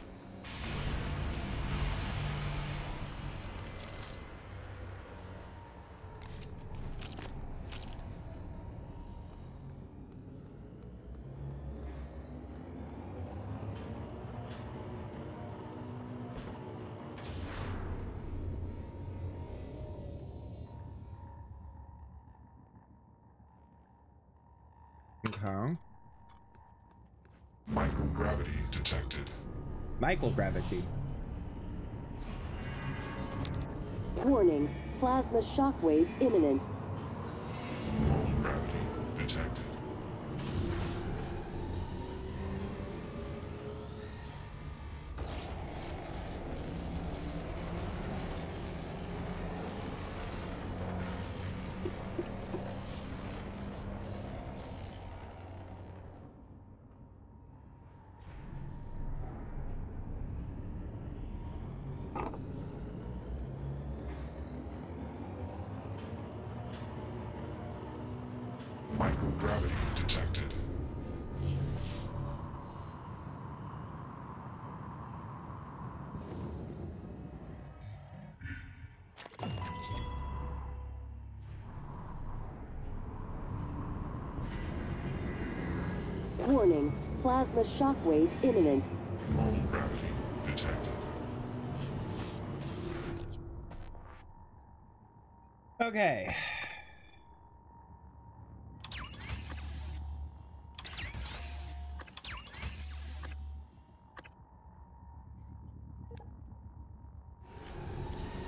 Speaker 5: Microgravity.
Speaker 6: Warning, plasma shockwave imminent. Plasma shockwave imminent.
Speaker 5: Low gravity detected.
Speaker 1: Okay.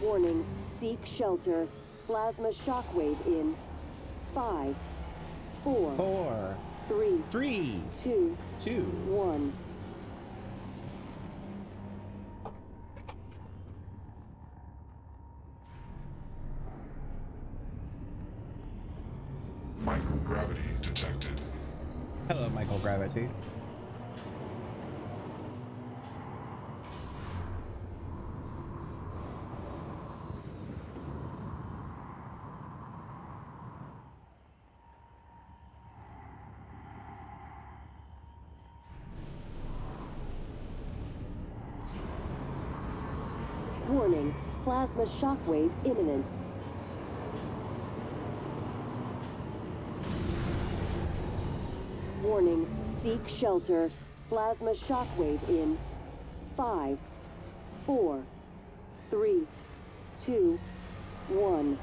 Speaker 6: Warning, seek shelter. Plasma shockwave in five, four,
Speaker 1: Four,
Speaker 6: three,
Speaker 1: three,
Speaker 6: two,
Speaker 1: two.
Speaker 6: one.
Speaker 5: Microgravity detected.
Speaker 1: Hello, Michael Gravity.
Speaker 6: Warning, plasma shockwave imminent. Warning, seek shelter. Plasma shockwave in five, four, three, two, one.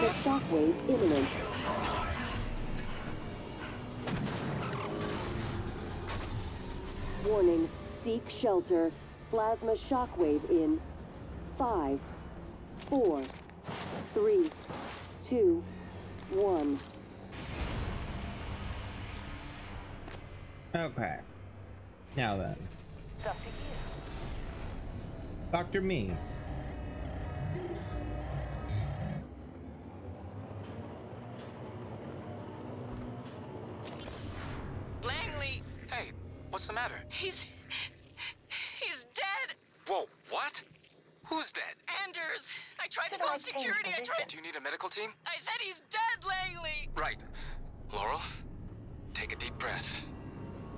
Speaker 6: Plasma shockwave imminent. Warning, seek shelter. Plasma shockwave in five, four, three, two, one.
Speaker 1: Okay. Now then,
Speaker 2: Dr. You.
Speaker 1: Dr. Me.
Speaker 8: You need a medical team?
Speaker 11: I said he's dead, Langley!
Speaker 8: Right. Laurel, take a deep breath.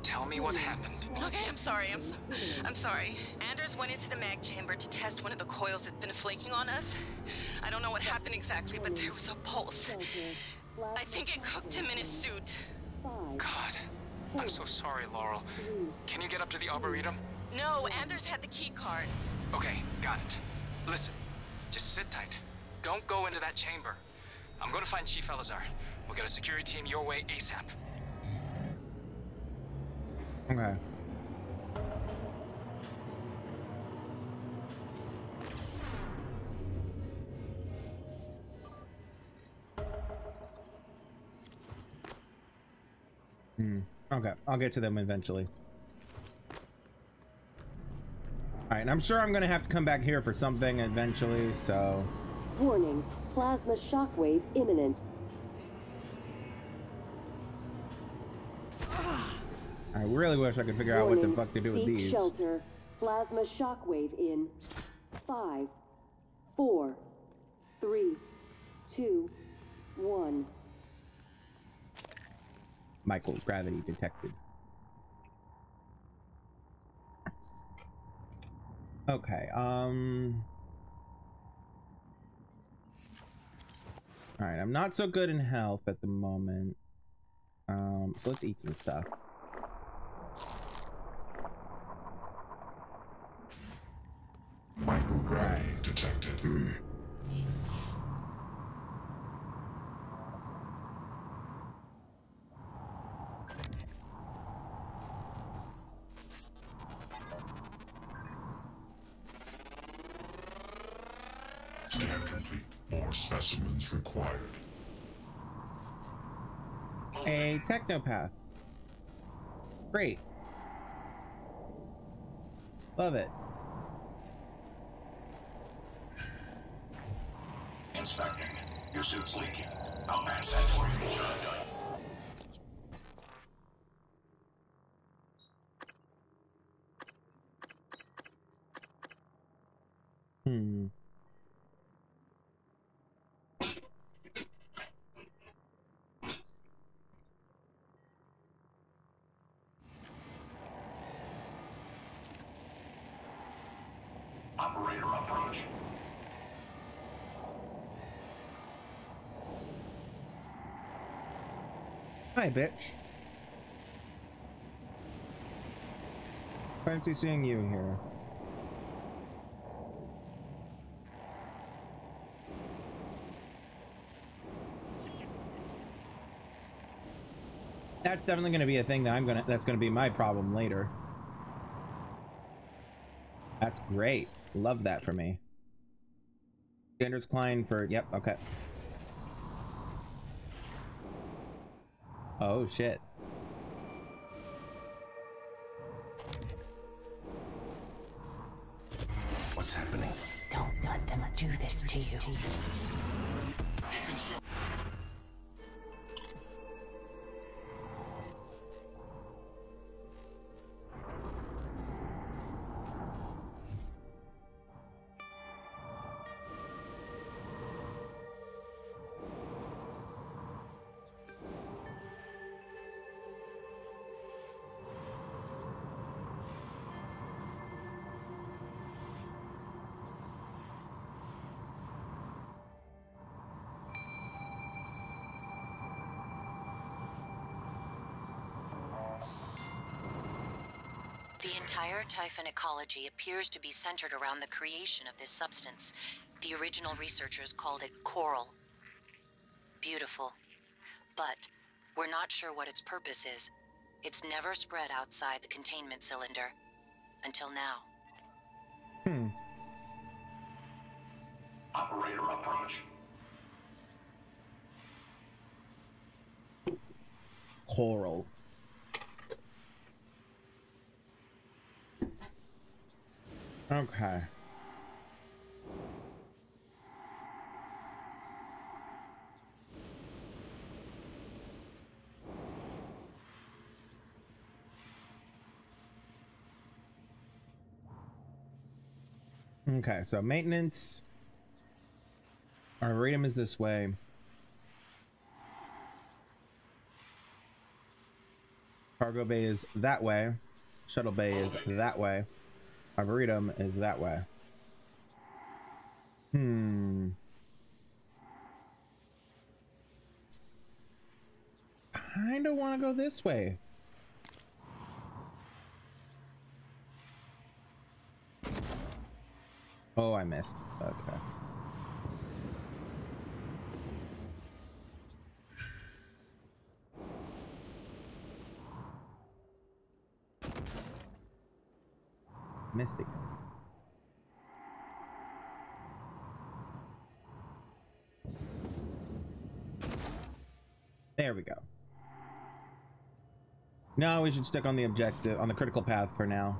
Speaker 8: Tell me what happened.
Speaker 11: Okay, I'm sorry, I'm so I'm sorry. Anders went into the mag chamber to test one of the coils that's been flaking on us. I don't know what happened exactly, but there was a pulse. I think it cooked him in his suit.
Speaker 8: God, I'm so sorry, Laurel. Can you get up to the Arboretum?
Speaker 11: No, Anders had the key card.
Speaker 8: Okay, got it. Listen, just sit tight. Don't go into that chamber. I'm gonna find Chief Elazar. We'll get a security team your way ASAP.
Speaker 1: Okay. Hmm. Okay, I'll get to them eventually. Alright, and I'm sure I'm gonna have to come back here for something eventually, so...
Speaker 6: Warning, plasma shockwave imminent.
Speaker 1: I really wish I could figure out what the fuck to do with
Speaker 6: seek
Speaker 1: these.
Speaker 6: shelter. Plasma shockwave in five, four, three, two, one.
Speaker 1: Michael's gravity detected. Okay, um... Alright, I'm not so good in health at the moment. Um, so let's eat some stuff.
Speaker 5: Microgravity detected. Scan
Speaker 1: technopath. Great. Love it.
Speaker 5: Inspecting. Your suit's leaking. I'll match that for you.
Speaker 1: Hi, bitch. Fancy seeing you here. That's definitely going to be a thing that I'm going to, that's going to be my problem later. That's great. Love that for me. Sanders Klein for, yep, okay. Oh shit.
Speaker 3: What's happening?
Speaker 2: Don't let them do this to you.
Speaker 10: Typhon ecology appears to be centered around the creation of this substance. The original researchers called it coral. Beautiful. But we're not sure what its purpose is. It's never spread outside the containment cylinder. Until now.
Speaker 1: Hmm.
Speaker 5: Operator approach.
Speaker 1: Coral. Okay. Okay, so maintenance. Our Arboretum is this way. Cargo bay is that way. Shuttle bay is that way. Arboretum is that way. Hmm. Kind of want to go this way. Oh, I missed. Okay. Missed. There we go. Now we should stick on the objective, on the critical path for now.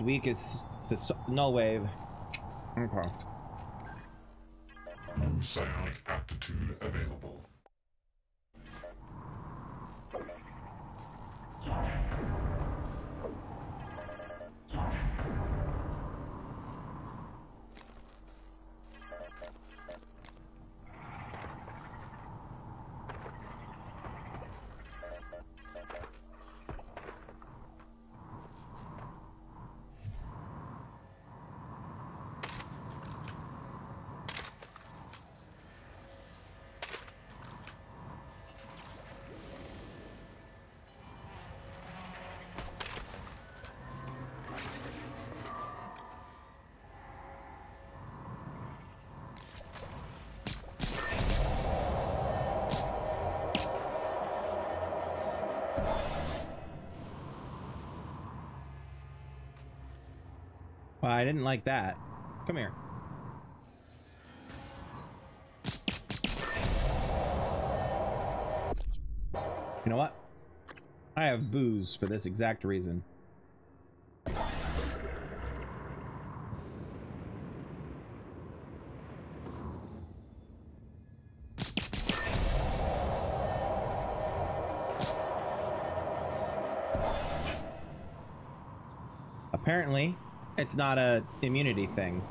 Speaker 1: Its weakest to s- null wave. Okay.
Speaker 5: No psionic aptitude available.
Speaker 1: I didn't like that. Come here. You know what? I have booze for this exact reason. It's not a immunity thing.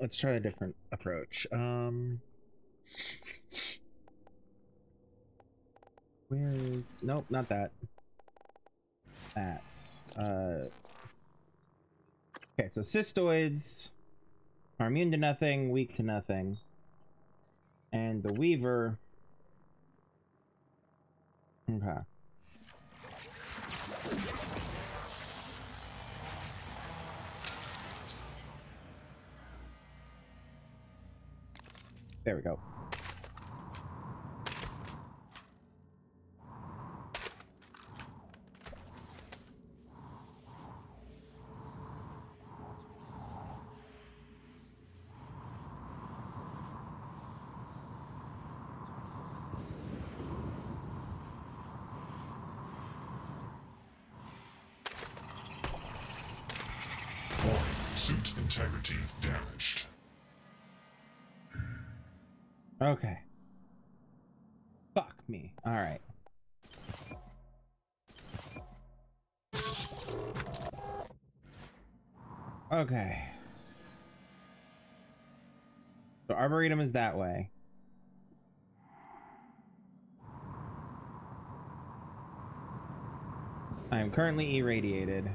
Speaker 1: Let's try a different approach. Um, where? Nope, not that. That. Uh. Okay, so cystoids are immune to nothing, weak to nothing, and the Weaver. Okay. There we go.
Speaker 5: Warning. Suit integrity damaged.
Speaker 1: Okay. Fuck me. Alright. Okay. So Arboretum is that way. I am currently irradiated.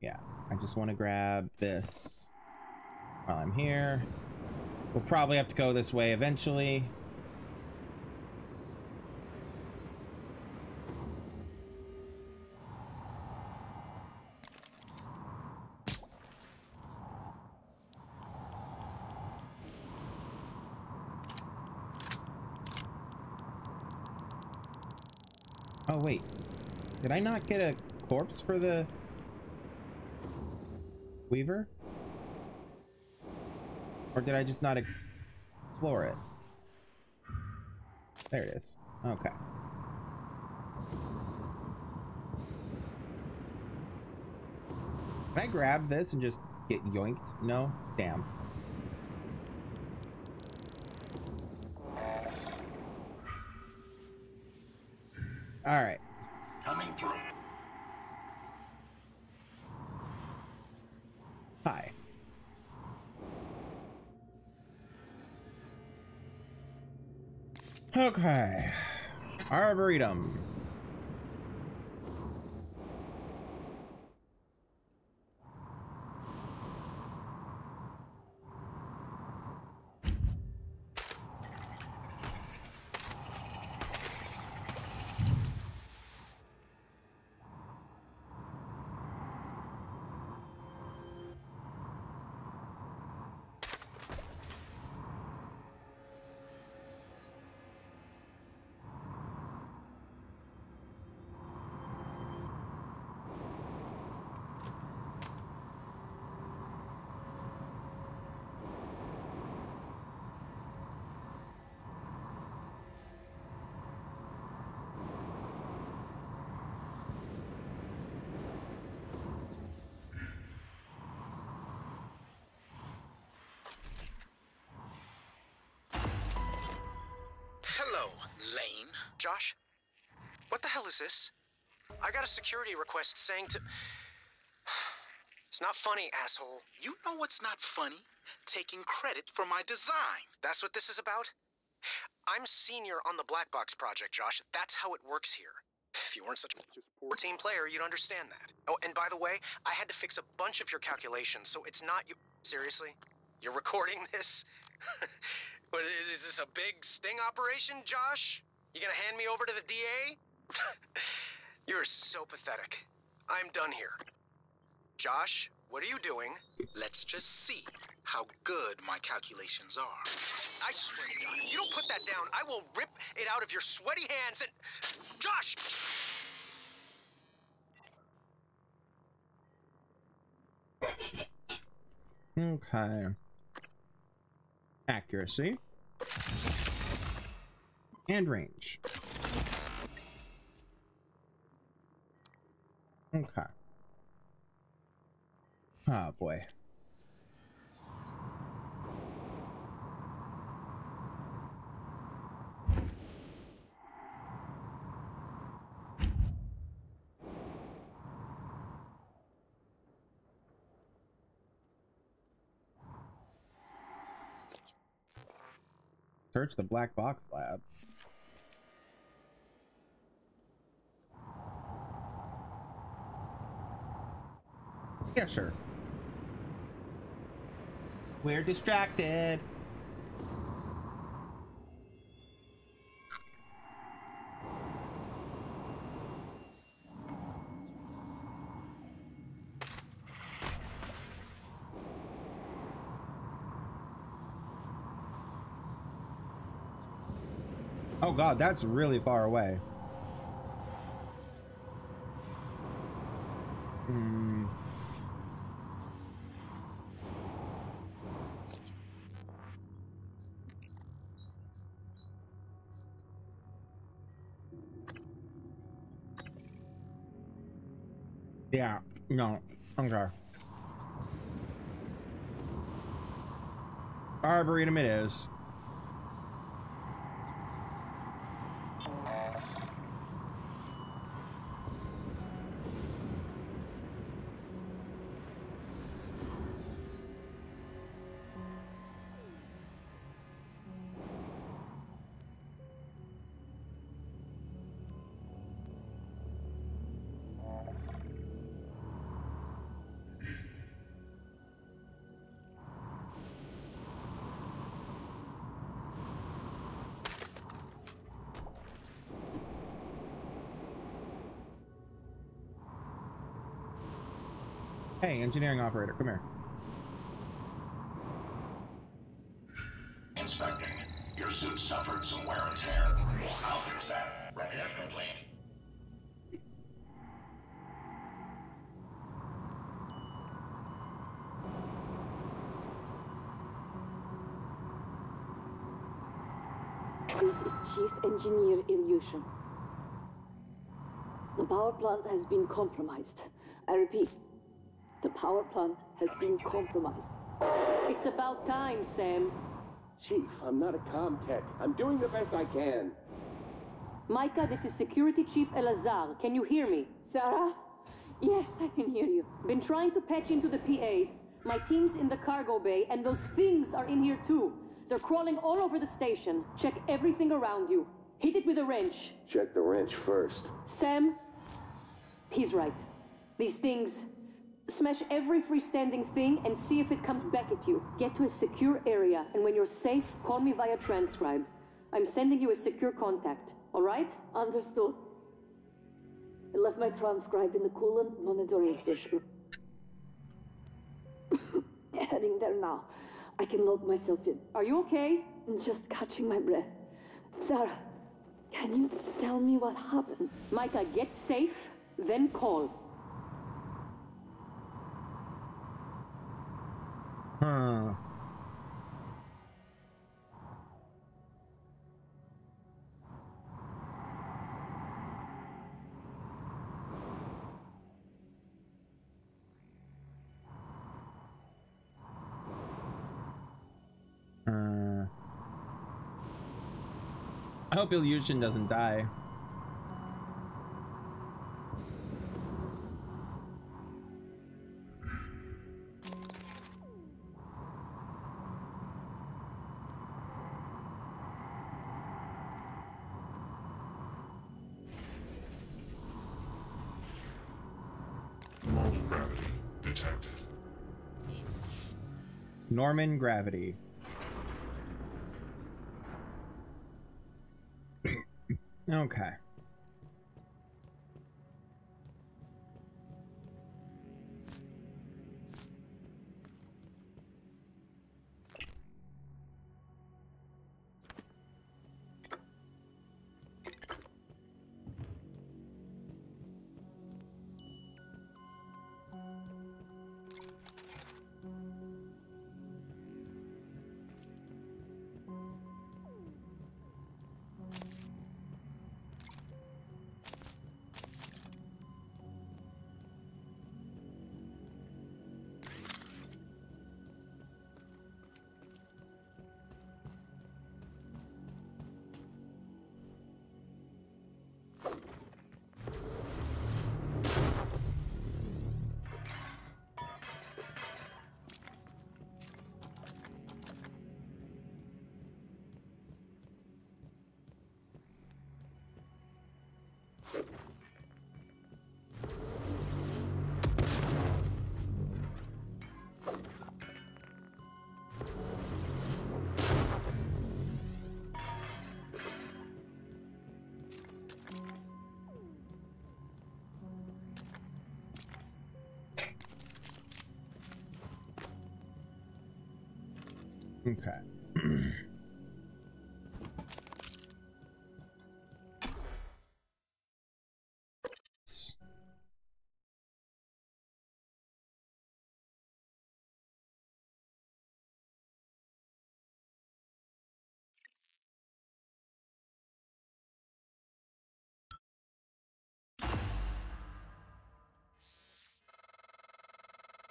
Speaker 1: Yeah, I just want to grab this while I'm here. We'll probably have to go this way eventually. Oh wait, did I not get a corpse for the Weaver? Or did I just not explore it? There it is. Okay. Can I grab this and just get yoinked? No? Damn. Alright.
Speaker 5: Coming through.
Speaker 1: Hi. Okay. Arboretum.
Speaker 9: Hello, Lane. Josh? What the hell is this? I got a security request saying to. It's not funny, asshole.
Speaker 12: You know what's not funny? Taking credit for my design.
Speaker 9: That's what this is about? I'm senior on the Black Box project, Josh. That's how it works here. If you weren't such a poor team player, you'd understand that. Oh, and by the way, I had to fix a bunch of your calculations, so it's not you. Seriously? You're recording this? what is, is this a big sting operation, Josh? You gonna hand me over to the DA? You're so pathetic. I'm done here. Josh, what are you doing?
Speaker 12: Let's just see how good my calculations are.
Speaker 9: I swear to God, if you don't put that down, I will rip it out of your sweaty hands and. Josh!
Speaker 1: Okay. Accuracy. And range. Okay. Oh boy. Search the black box lab. Yeah, sure. We're distracted. Oh god, that's really far away. Hmm. Arboretum Hey, engineering operator, come here.
Speaker 13: Inspecting. Your suit suffered some wear and tear. I'll fix that. Repair complete.
Speaker 14: This is Chief Engineer Ilyushin. The power plant has been compromised. I repeat, the power plant has been compromised.
Speaker 15: It's about time, Sam.
Speaker 16: Chief, I'm not a Comtech. I'm doing the best I can.
Speaker 15: Micah, this is Security Chief Elazar. Can you hear me?
Speaker 14: Sarah? Yes, I can hear you.
Speaker 15: Been trying to patch into the PA. My team's in the cargo bay, and those things are in here too. They're crawling all over the station. Check everything around you. Hit it with a wrench.
Speaker 17: Check the wrench first.
Speaker 15: Sam, he's right. These things. Smash every freestanding thing and see if it comes back at you. Get to a secure area, and when you're safe, call me via transcribe. I'm sending you a secure contact, alright?
Speaker 6: Understood. I left my transcribe in the coolant monitoring station. Heading there now. I can log myself in.
Speaker 15: Are you okay?
Speaker 6: I'm just catching my breath. Sarah, can you tell me what happened?
Speaker 15: Micah, get safe, then call.
Speaker 1: Huh. Uh, I hope Ilyushin doesn't die. Norman Gravity. okay.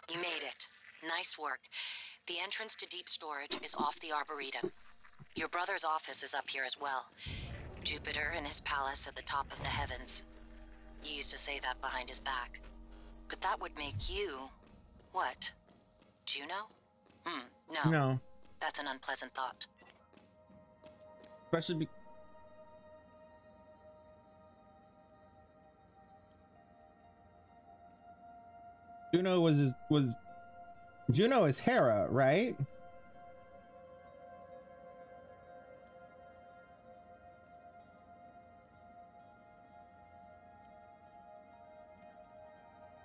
Speaker 10: You made it. Nice work. The entrance to deep storage is off the Arboretum. Your brother's office is up here as well. Jupiter and his palace at the top of the heavens. You used to say that behind his back. But that would make you... what? Juno? Hmm, no.
Speaker 1: No.
Speaker 10: That's an unpleasant thought.
Speaker 1: Especially Juno was his, was Juno is Hera, right?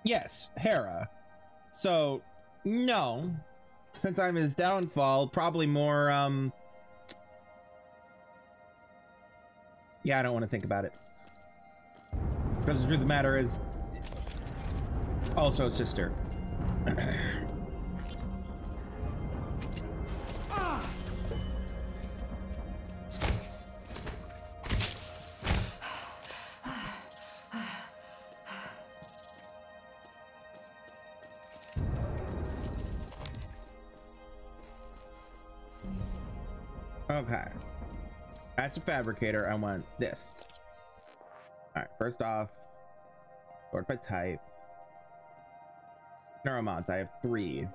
Speaker 1: Yes, Hera. So, no. Since I'm his downfall, probably more, um... Yeah, I don't want to think about it. Because the truth of the matter is... Also sister. Okay. That's a fabricator. I want this. Alright, first off, sort by type. Neuromods, I have three.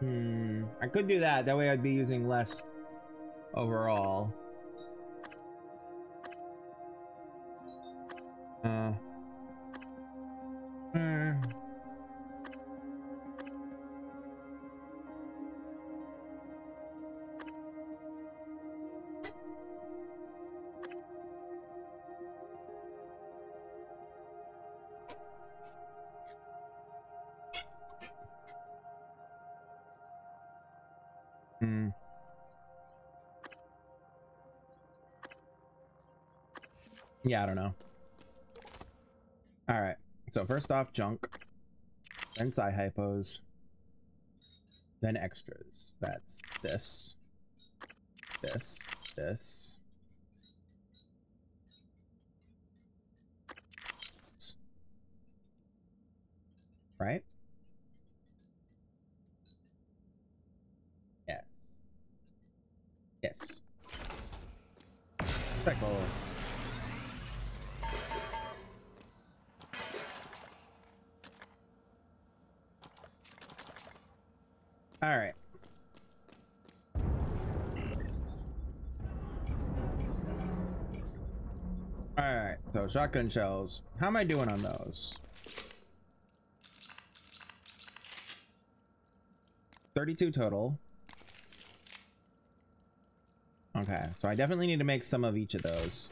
Speaker 1: Hmm. I could do that. That way I'd be using less overall. Uh. Yeah, I don't know. Alright, so first off, junk. Then psi hypos. Then extras. That's this. This. This. Right? Shotgun shells. How am I doing on those? 32 total. Okay, so I definitely need to make some of each of those.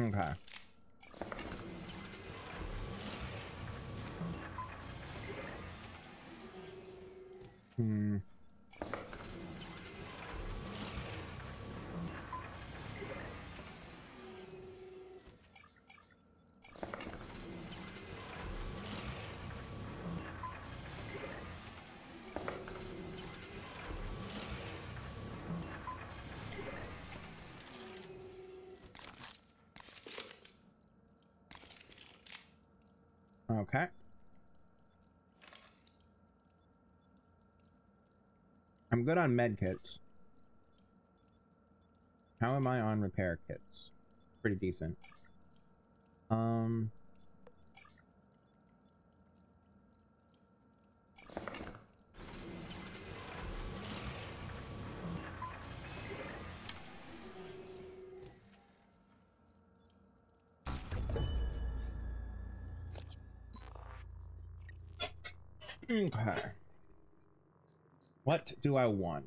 Speaker 1: Okay. Hmm. Okay. I'm good on med kits. How am I on repair kits? Pretty decent. Do I want?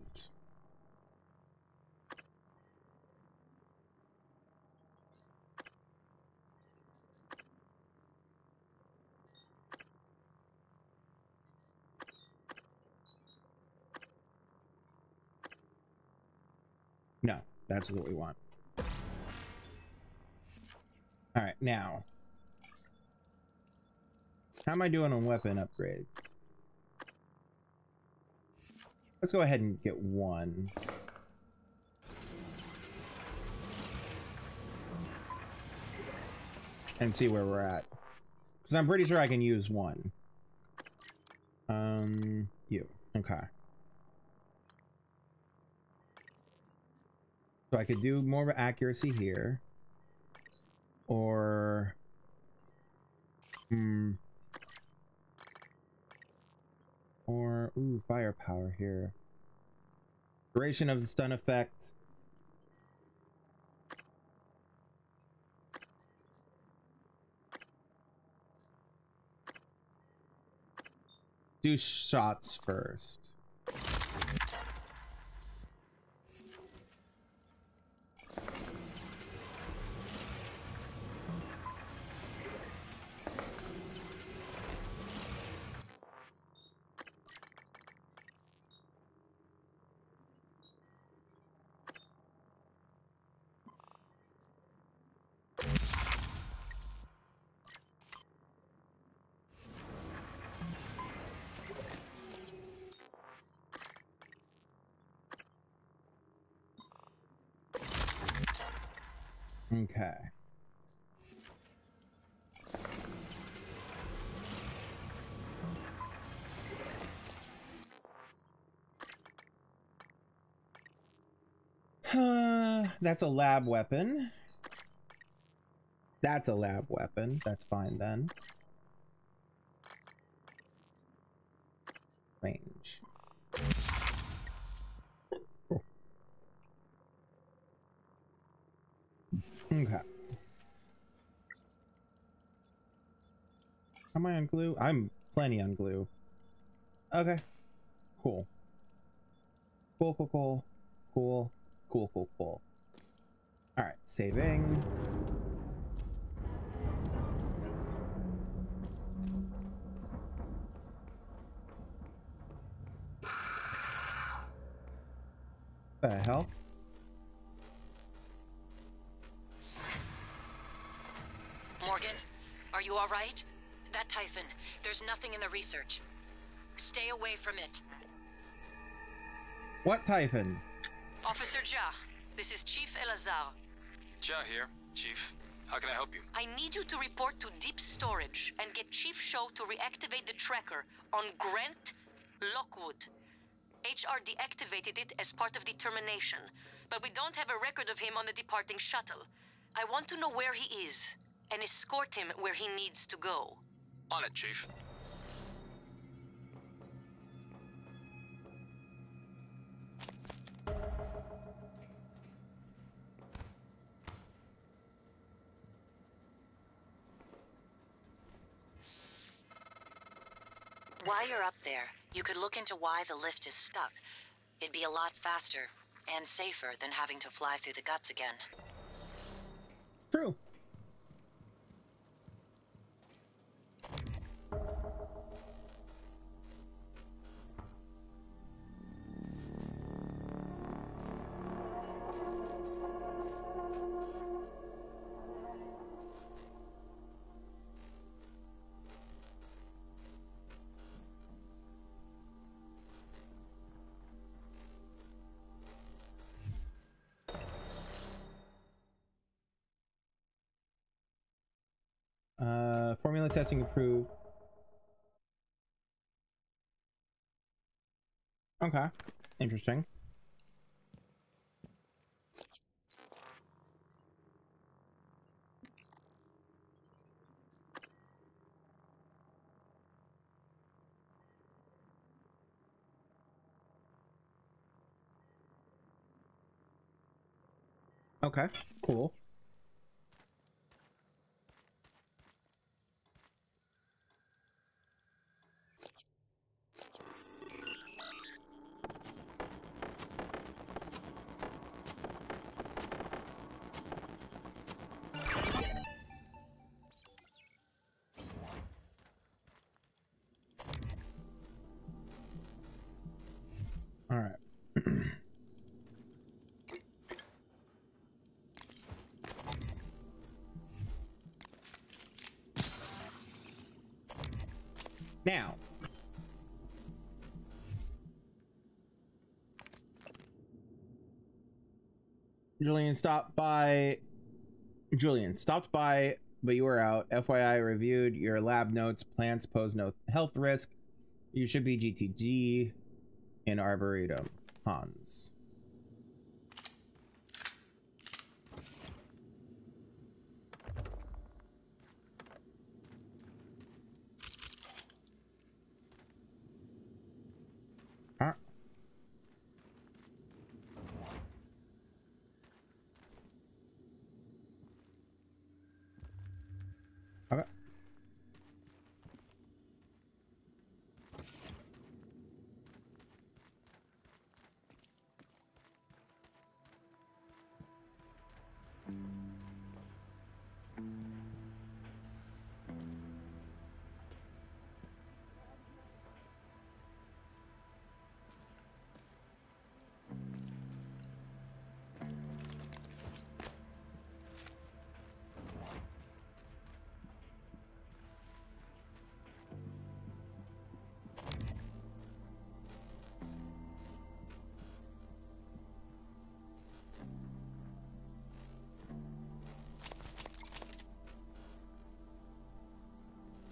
Speaker 1: No, that's what we want. Alright, now. How am I doing on weapon upgrades? Let's go ahead and get one. And see where we're at. Because I'm pretty sure I can use one. Um, you. Okay. So I could do more of accuracy here. Or... Hmm... Or, ooh, firepower here. Duration of the stun effect. Do shots first. That's a lab weapon. That's a lab weapon. That's fine then. Range. Okay. Am I on glue? I'm plenty on glue. Okay. Cool. Cool, cool, cool. Cool. Cool, cool, cool. Alright, saving. The hell?
Speaker 10: Morgan, are you all right? That Typhon, there's nothing in the research. Stay away from it.
Speaker 1: What Typhon?
Speaker 10: Officer Ja, this is Chief Elazar.
Speaker 8: Ja here, Chief. How can I help you?
Speaker 10: I need you to report to Deep Storage and get Chief Show to reactivate the tracker on Grant Lockwood. HR deactivated it as part of the termination, but we don't have a record of him on the departing shuttle. I want to know where he is and escort him where he needs to go.
Speaker 8: On it, Chief.
Speaker 10: While you're up there, you could look into why the lift is stuck. It'd be a lot faster and safer than having to fly through the guts again.
Speaker 1: True. Testing approved. Okay, interesting. Okay, cool. Julian stopped by. Julian stopped by, but you were out. FYI, reviewed your lab notes. Plants pose no health risk. You should be GTG in Arboretum. Hans.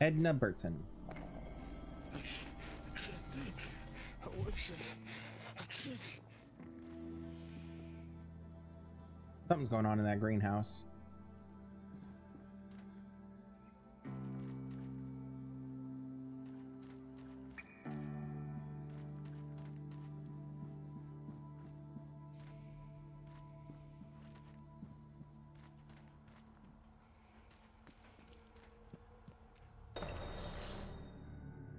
Speaker 1: Edna Burton. Something's going on in that greenhouse.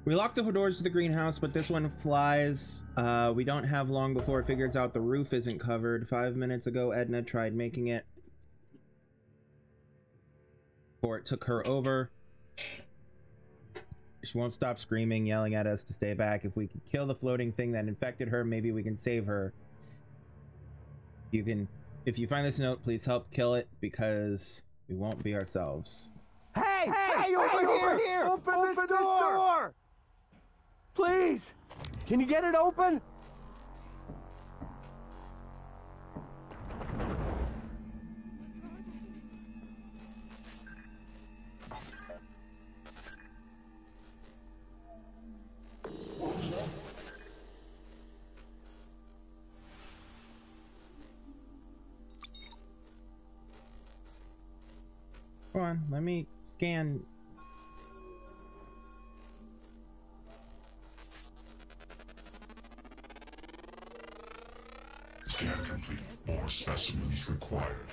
Speaker 1: We locked the doors to the greenhouse, but this one flies. Uh, we don't have long before it figures out the roof isn't covered. Five minutes ago, Edna tried making it. Before it took her over. She won't stop screaming, yelling at us to stay back. If we can kill the floating thing that infected her, maybe we can save her. You can, if you find this note, please help kill it because we won't be ourselves.
Speaker 18: Hey, hey, over,
Speaker 4: hey,
Speaker 18: here,
Speaker 4: over here!
Speaker 18: Open,
Speaker 4: Open
Speaker 18: this,
Speaker 4: this
Speaker 18: door! Please! Can you get it open?
Speaker 1: Come on, let me. Scan
Speaker 5: More specimens required.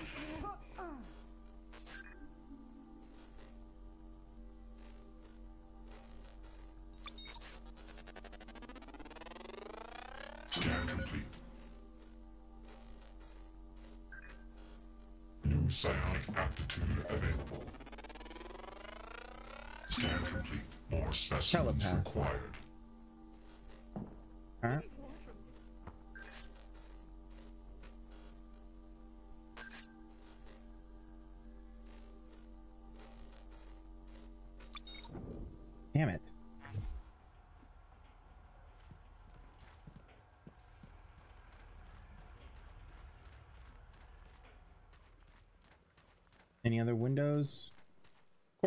Speaker 5: Scan complete. New psionic aptitude available. Scan complete. More specimens
Speaker 1: Telepath.
Speaker 5: required.
Speaker 1: Huh?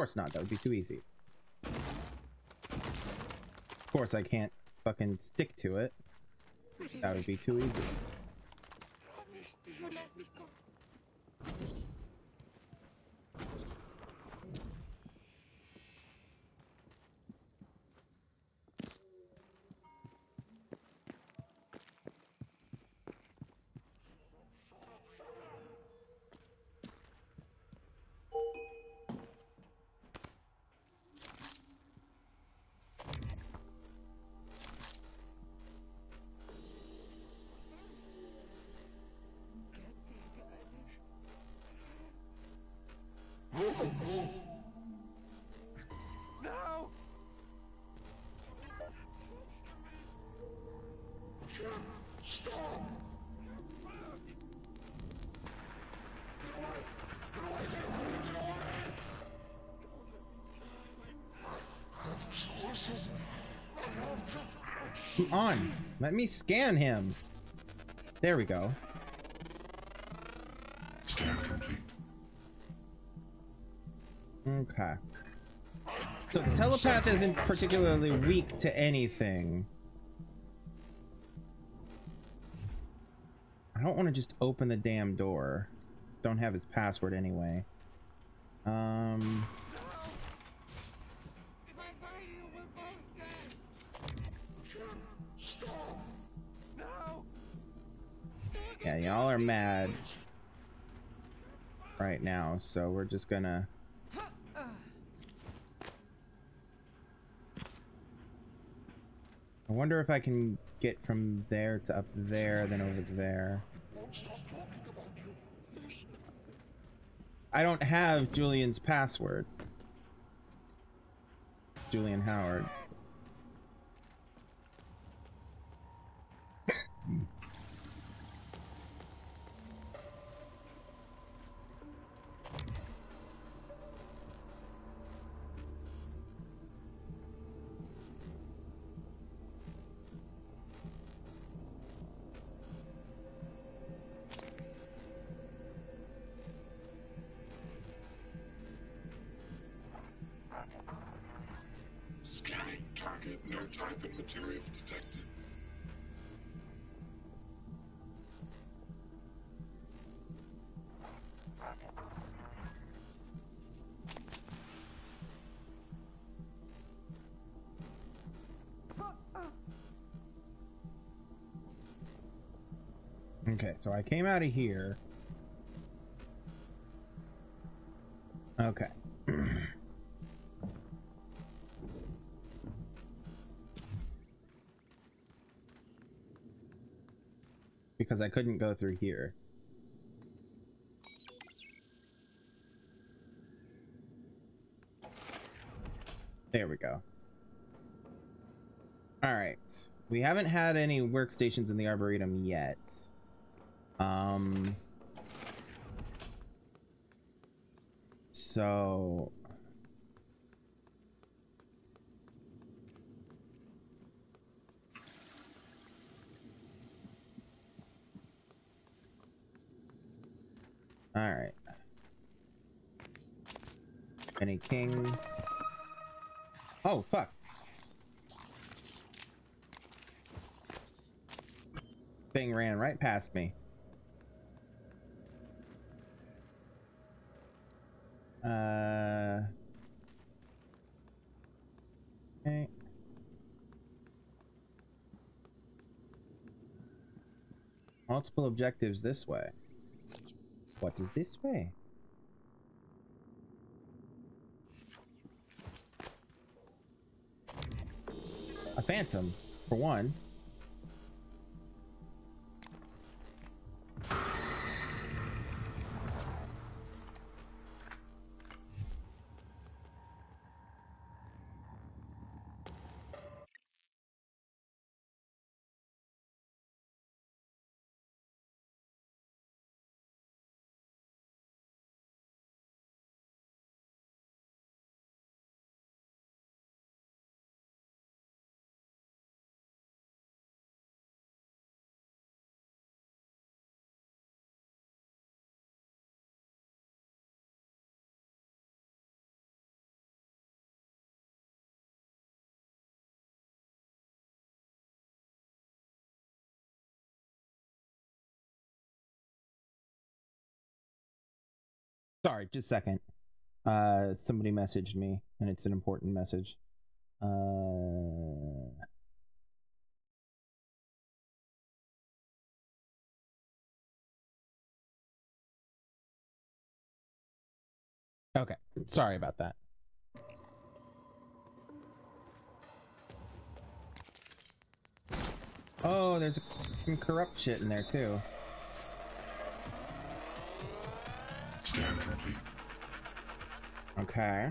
Speaker 1: Course not, that would be too easy. Of course I can't fucking stick to it. That would be too easy. Let me scan him. There we go.
Speaker 5: Scan complete.
Speaker 1: Okay. So the telepath isn't particularly weak to anything. I don't want to just open the damn door. Don't have his password anyway. Um. Yeah, y'all are mad right now, so we're just gonna. I wonder if I can get from there to up there, then over there. I don't have Julian's password. Julian Howard. So I came out of here. Okay. because I couldn't go through here. There we go. Alright. We haven't had any workstations in the Arboretum yet. Um... So... Alright. Any king? Oh, fuck. Thing ran right past me. Uh... Okay. Multiple objectives this way. What is this way? A phantom, for one. Sorry, just a second. Uh, somebody messaged me, and it's an important message. Uh... Okay, sorry about that. Oh, there's some corrupt shit in there too.
Speaker 5: Scan complete.
Speaker 1: Okay.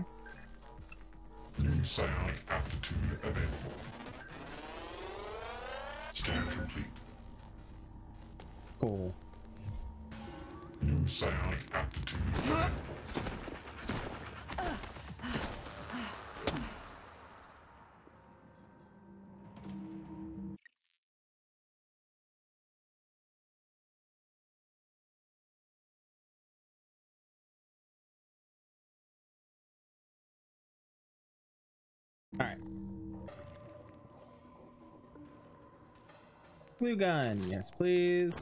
Speaker 5: New psionic aptitude available. Scan complete.
Speaker 1: Cool.
Speaker 5: New psionic aptitude available.
Speaker 1: Blue gun, yes please.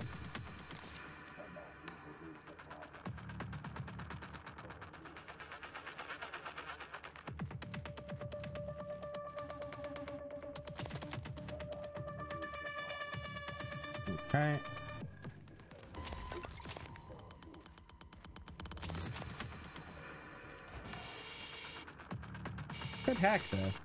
Speaker 1: Okay. Could hack this.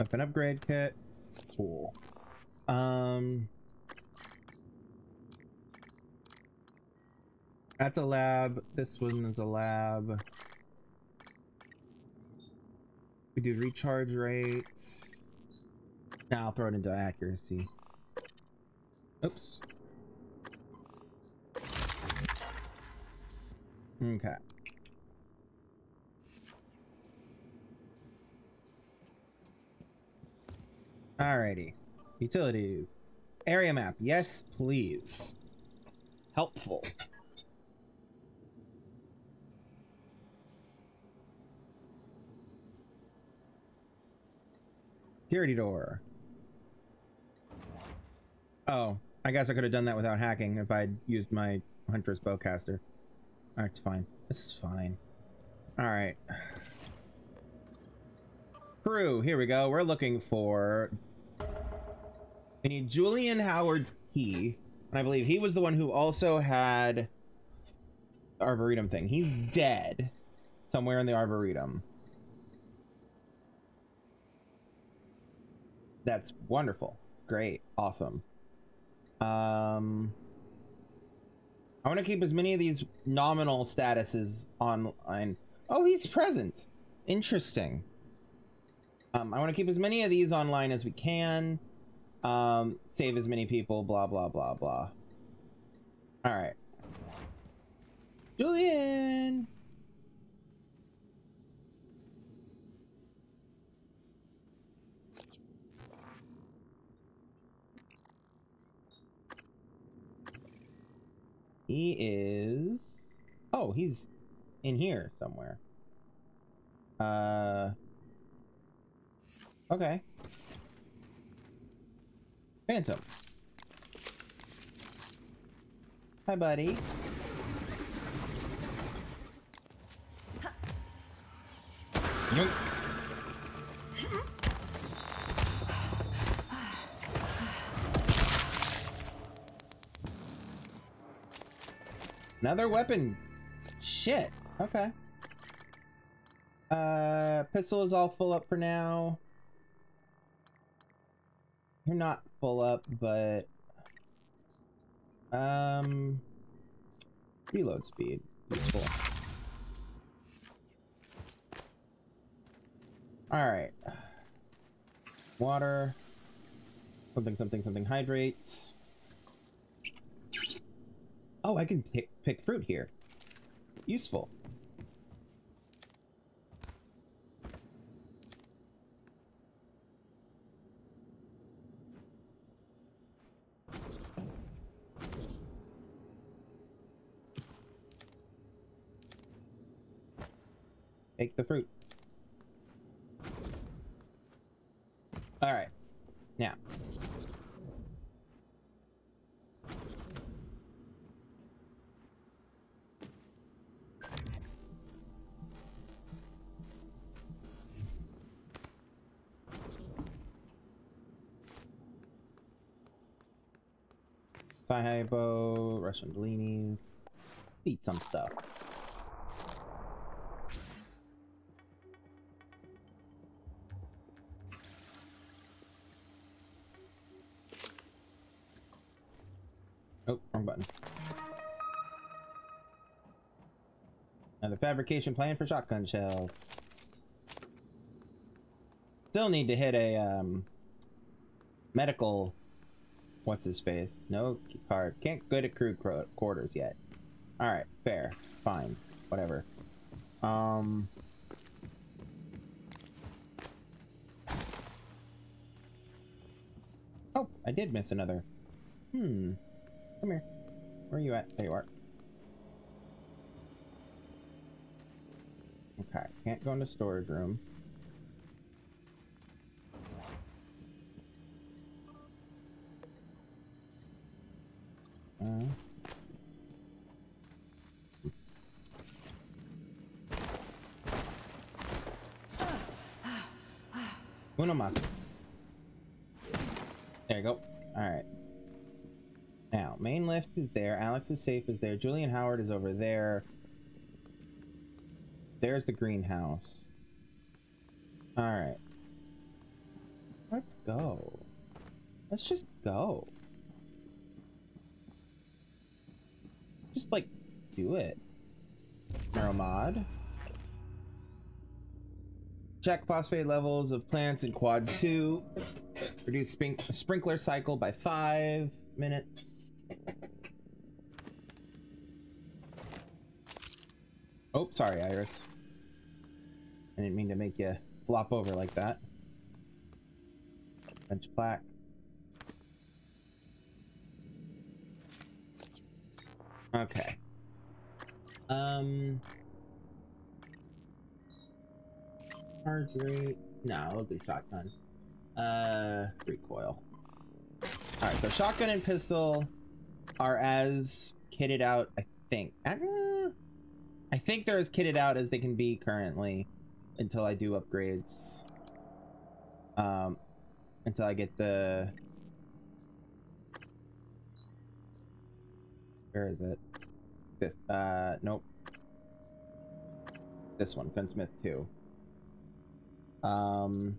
Speaker 1: Weapon upgrade kit. Cool. Um. That's a lab. This one is a lab. We do recharge rates. Now I'll throw it into accuracy. Oops. Okay. Alrighty. Utilities. Area map. Yes, please. Helpful. Security door. Oh, I guess I could have done that without hacking if I'd used my Huntress Boltcaster. Alright, it's fine. This is fine. Alright. Crew, here we go. We're looking for... We need Julian Howard's key. And I believe he was the one who also had... Arboretum thing. He's dead. Somewhere in the Arboretum. That's wonderful. Great. Awesome. Um, I want to keep as many of these nominal statuses online. Oh, he's present. Interesting. Um, I want to keep as many of these online as we can. Um, save as many people, blah, blah, blah, blah. All right. Julian! He is... Oh, he's in here somewhere. Uh... Okay. Phantom. Hi, buddy. Yoink. Another weapon. Shit. Okay. Uh, pistol is all full up for now. You're not full up, but... Um... Reload speed. Useful. Alright. Water. Something, something, something hydrates. Oh, I can pick, pick fruit here. Useful. Take the fruit. Alright. Now. Saibo, Russian Bellinis. Eat some stuff. Fabrication plan for shotgun shells. Still need to hit a um, medical. What's his face? No card. Can't go to crew quarters yet. All right, fair, fine, whatever. Um. Oh, I did miss another. Hmm. Come here. Where are you at? There you are. Okay, can't go into storage room. Uh. Uno más. There you go. Alright. Now, main lift is there. Alex's safe is there. Julian Howard is over there. There's the greenhouse. Alright. Let's go. Let's just go. Just, like, do it. Neuromod. Check phosphate levels of plants in quad 2. Reduce sprinkler cycle by 5 minutes. Oh, sorry, Iris. I didn't mean to make you flop over like that. Bench plaque. Okay. Um. Charge rate. No, we'll do shotgun. Uh, recoil. Alright, so shotgun and pistol are as kitted out, I think. Uh, I think they're as kitted out as they can be currently until I do upgrades. Um, until I get the... Where is it? This, uh, nope. This one, Gunsmith 2. Um...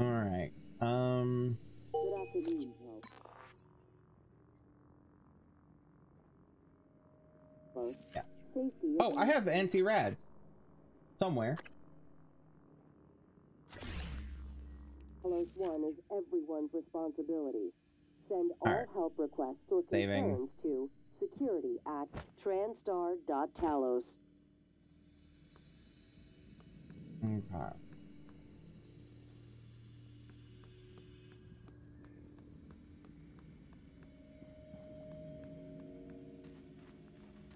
Speaker 1: Alright, um...
Speaker 6: Good afternoon, Help.
Speaker 1: Yeah. Oh, I have anti-rad. Somewhere.
Speaker 6: Talos 1 is everyone's responsibility. Send all
Speaker 1: Alright.
Speaker 6: help requests or concerns to security at transtar.talos.
Speaker 1: Okay.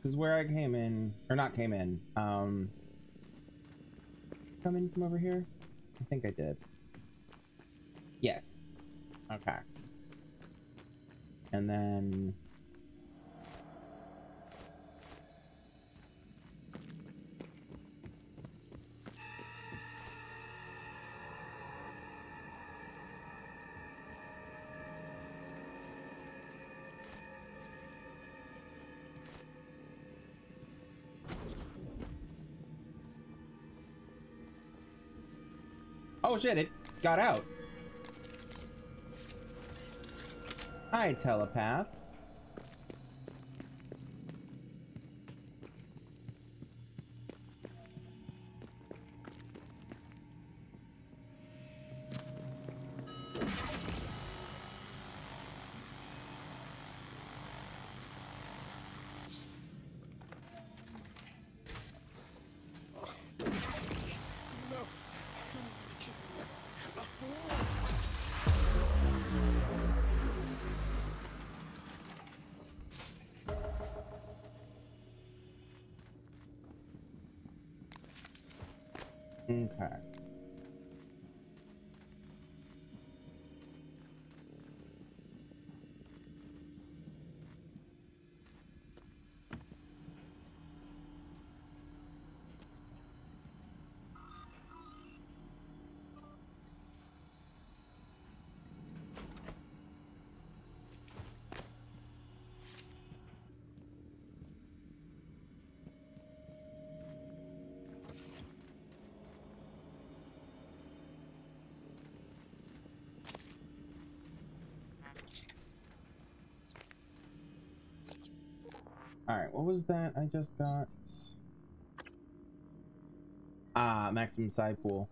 Speaker 1: This is where I came in, or not came in. Um, come in from over here. I think I did. Yes. Okay. And then. Oh shit, it got out. Hi, telepath. Okay. Alright, what was that I just got? Ah, maximum Psi pool.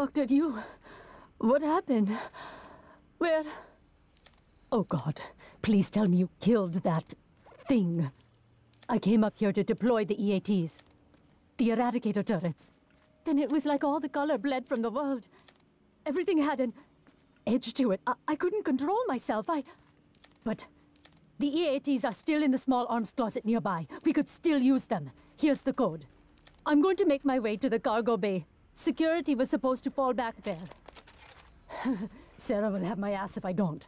Speaker 19: Doctor, you. What happened? Where? Oh god, please tell me you killed that thing. I came up here to deploy the EATs. The Eradicator turrets. Then it was like all the color bled from the world. Everything had an edge to it. I, I couldn't control myself. I. But. The EATs are still in the small arms closet nearby. We could still use them. Here's the code. I'm going to make my way to the cargo bay. Security was supposed to fall back there. Sarah will have my ass if I don't.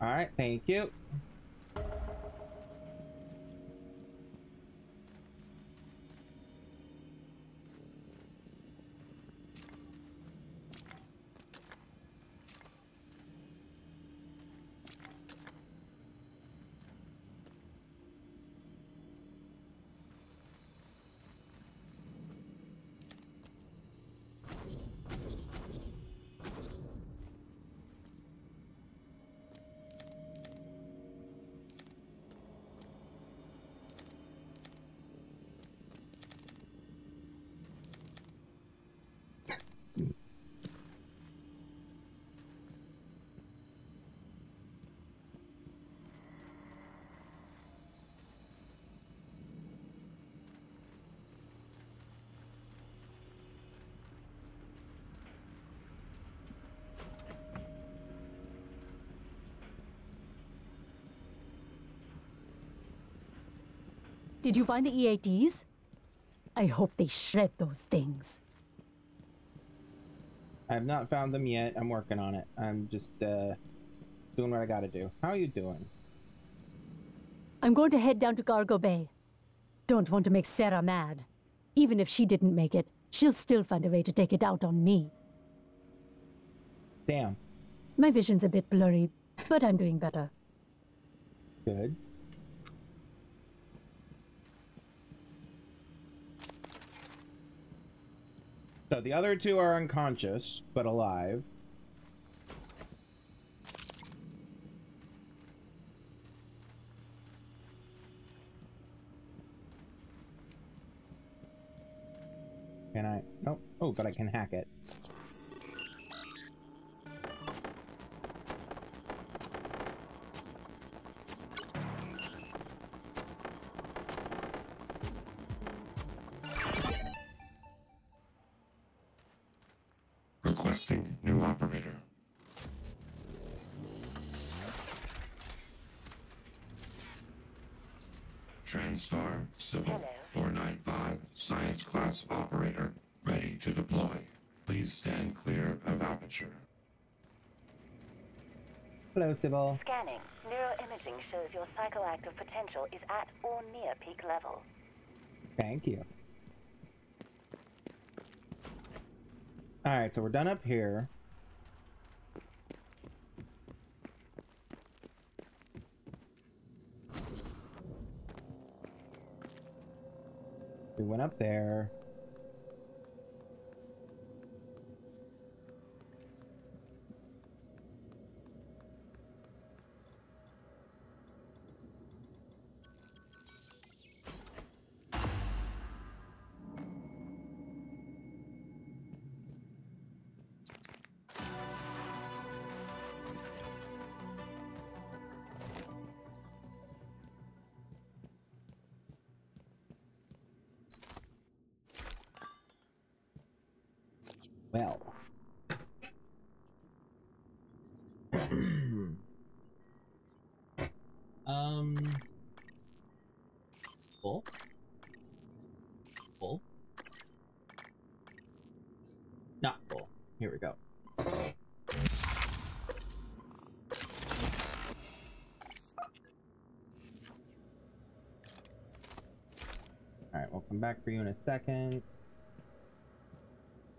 Speaker 1: All right, thank you.
Speaker 19: Did you find the EATs? I hope they shred those things.
Speaker 1: I have not found them yet. I'm working on it. I'm just uh, doing what I gotta do. How are you doing?
Speaker 19: I'm going to head down to Cargo Bay. Don't want to make Sarah mad. Even if she didn't make it, she'll still find a way to take it out on me.
Speaker 1: Damn.
Speaker 19: My vision's a bit blurry, but I'm doing better.
Speaker 1: Good. So the other two are unconscious, but alive. Can I? Nope. Oh, but I can hack it. Hello, Sybil.
Speaker 2: Scanning. Neuroimaging shows your psychoactive potential is at or near peak level.
Speaker 1: Thank you. Alright, so we're done up here. We went up there. Well. um. Full. Full. Not full. Here we go. Alright, we'll come back for you in a second.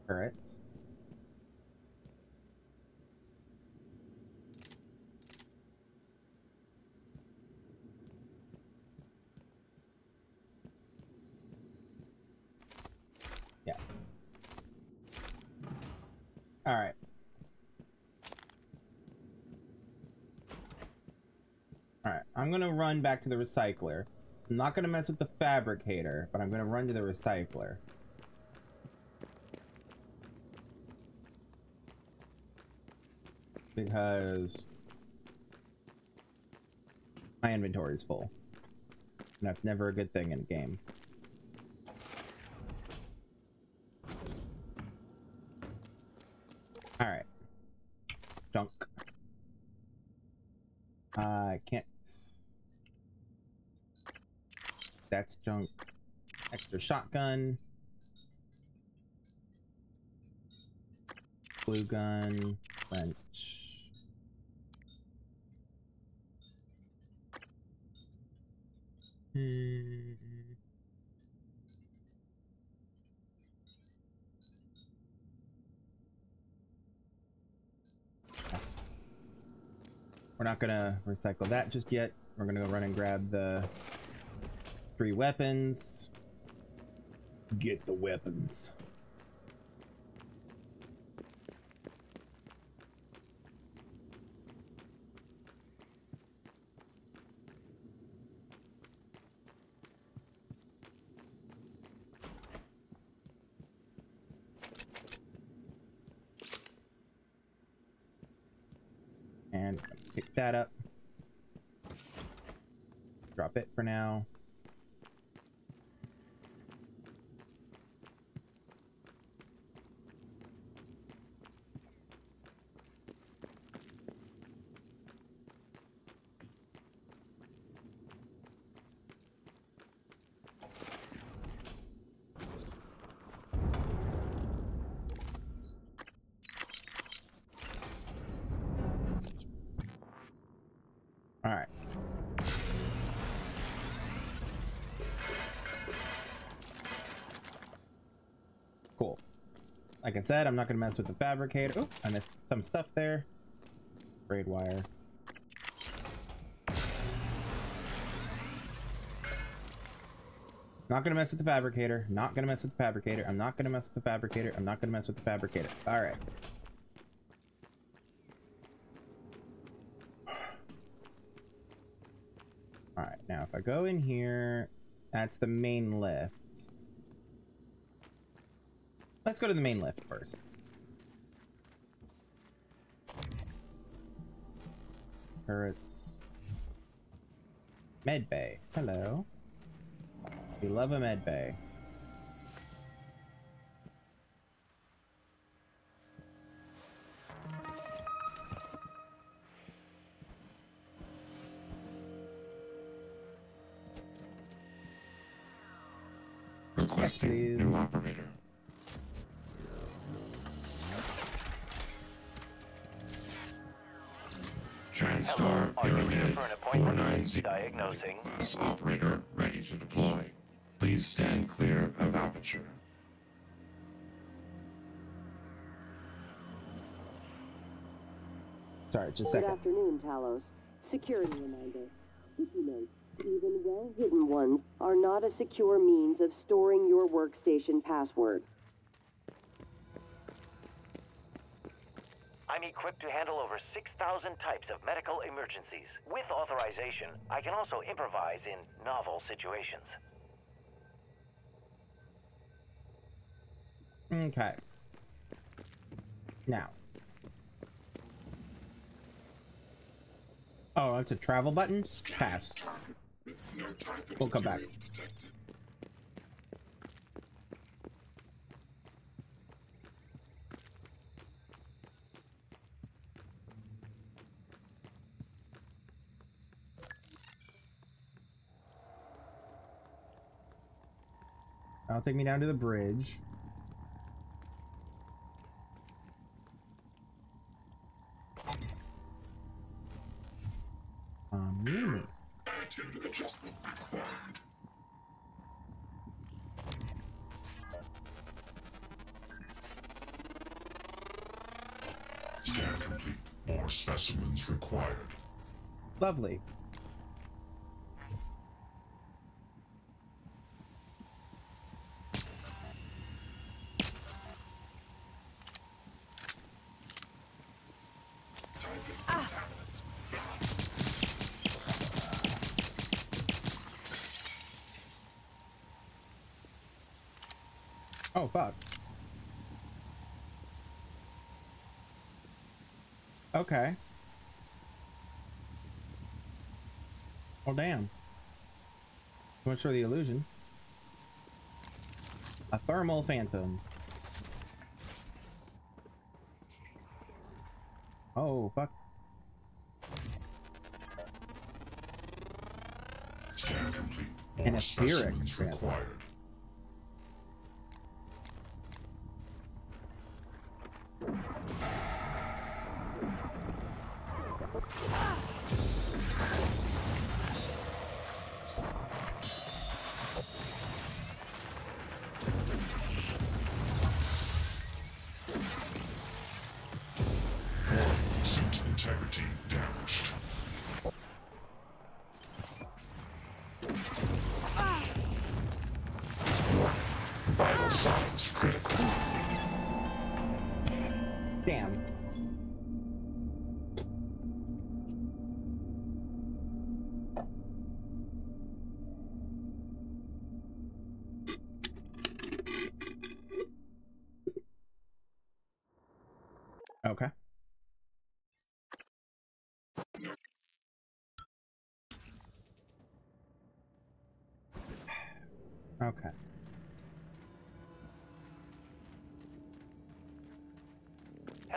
Speaker 1: Turret. Yeah. Alright. Alright, I'm gonna back to the recycler. I'm not gonna mess with the fabricator, but I'm gonna run to the recycler. Because my inventory is full. And that's never a good thing in a game. Alright. Junk. I can't. That's junk. Extra shotgun. Blue gun. Wrench. Hmm. We're not gonna recycle that just yet. We're gonna go run and grab the three weapons. Get the weapons. And pick that up. Drop it for now. Alright. Cool. I'm not gonna mess with the fabricator. Oh, I missed some stuff there. Braid wire. Not gonna mess with the fabricator. Not gonna mess with the fabricator. I'm not gonna mess with the fabricator. I'm not gonna mess with the fabricator. Alright. Alright, now if I go in here, that's the main lift. Let's go to the main lift first. Turrets. Med bay. Hello. We love a med bay.
Speaker 5: Requesting new operator. Pyramid 490
Speaker 20: Diagnosing.
Speaker 5: class operator ready to deploy. Please stand clear of aperture.
Speaker 1: Sorry, just a second.
Speaker 6: Good afternoon, Talos. Security reminder. Documents, even well-hidden ones, are not a secure means of storing your workstation password.
Speaker 20: I'm equipped to handle over 6,000 types of medical emergencies. With authorization, I can also improvise in novel situations.
Speaker 1: Okay. Now. Oh, that's a travel button? Pass. We'll come back. That'll take me down to the bridge. Um, really?
Speaker 5: Attitude adjustment required. Scan complete. More specimens required.
Speaker 1: Lovely. for the illusion. A thermal phantom.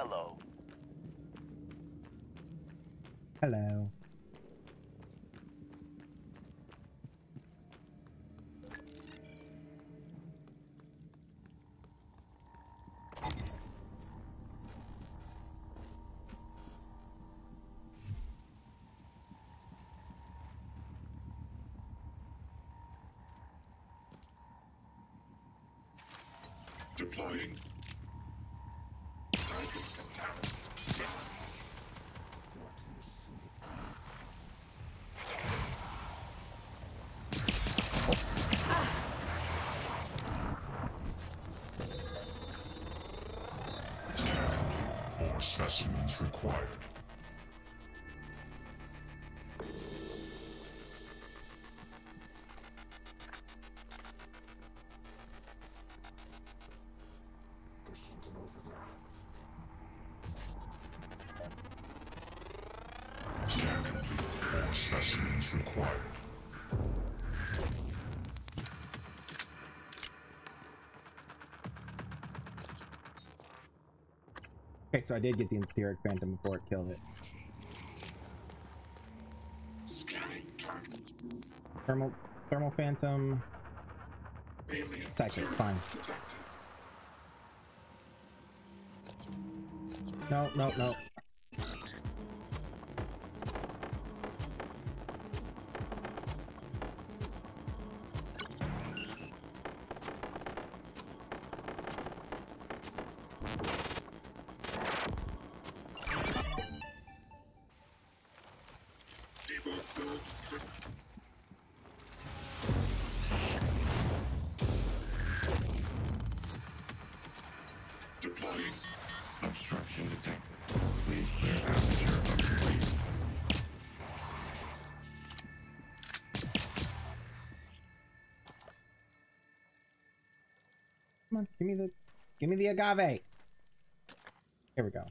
Speaker 20: Hello.
Speaker 1: Hello.
Speaker 5: Deploying. specimens required.
Speaker 1: Okay, so I did get the etheric phantom before it killed it. Thermal, thermal phantom. Psychic, fine. No, no, no. agave. Here we go.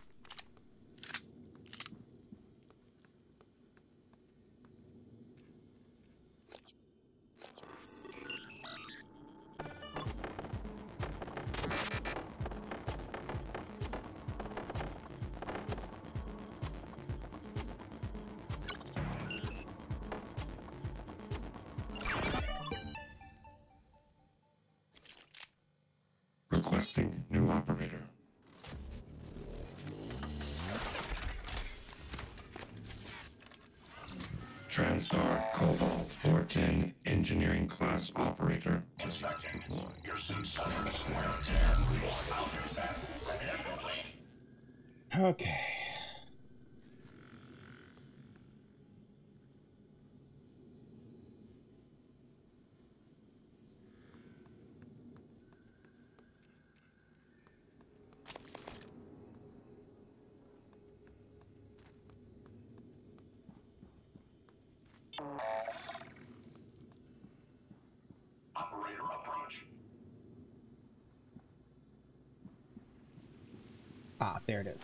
Speaker 1: Ah, there it is.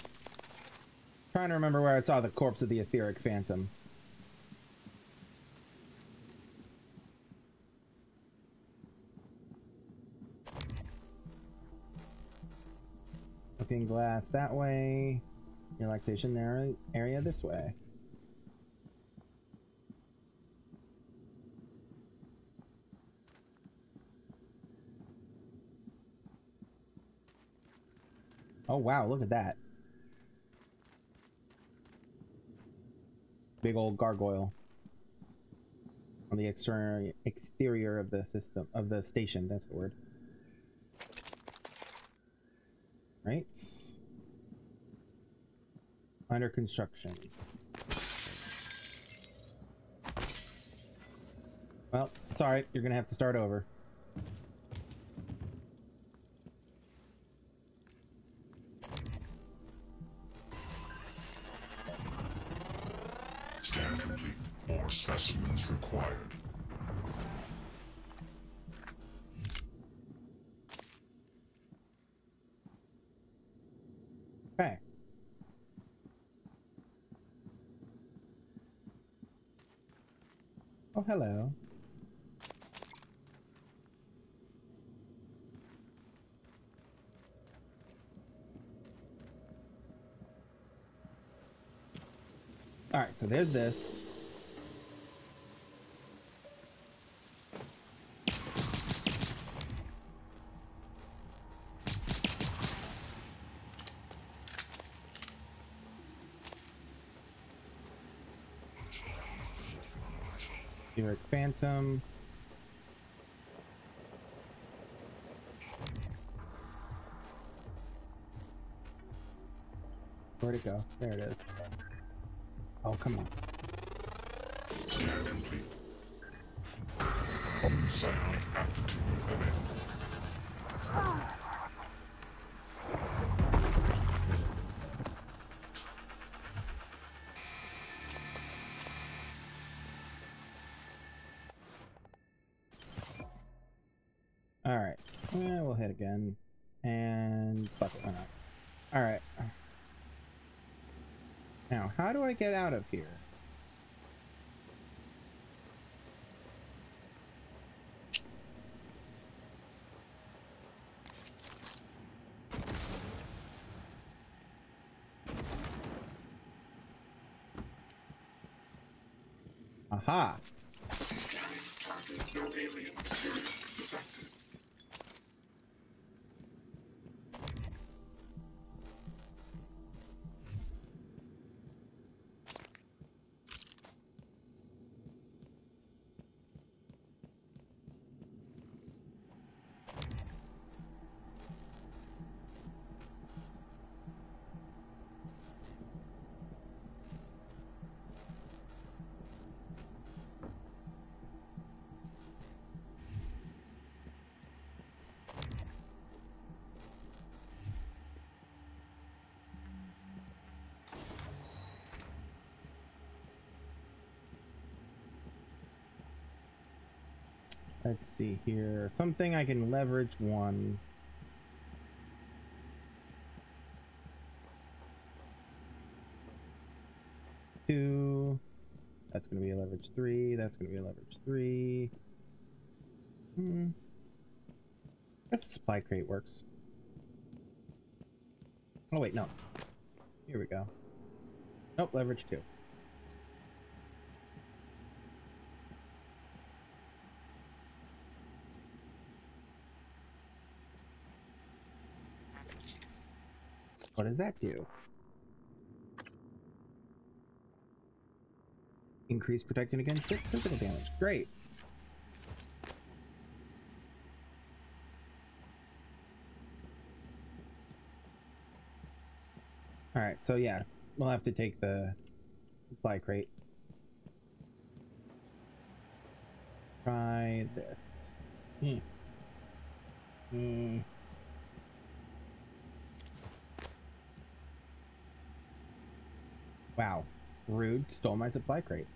Speaker 1: Trying to remember where I saw the corpse of the etheric phantom. Looking glass that way. Relaxation there area this way. Oh wow, look at that. Big old gargoyle on the exterior exterior of the system of the station, that's the word. Right. Under construction. Well, sorry, you're gonna have to start over. So there's this. Etheric Phantom. Where'd it go? There it is. Oh, come on.
Speaker 5: Complete. Unsound aptitude event.
Speaker 1: Alright. Eh, we'll hit again. And fuck it, why not? Alright. Now, how do I get out of here? Aha!
Speaker 5: No
Speaker 1: Let's see here. Something I can leverage one. Two. That's going to be a leverage three. That's going to be a leverage three. Hmm. Guess the supply crate works. Oh, wait, no. Here we go. Nope, leverage two. What does that do? Increase protection against physical damage. Great. Alright, so yeah, we'll have to take the supply crate. Try this. Hmm. Hmm. Wow. Rude stole my supply crate.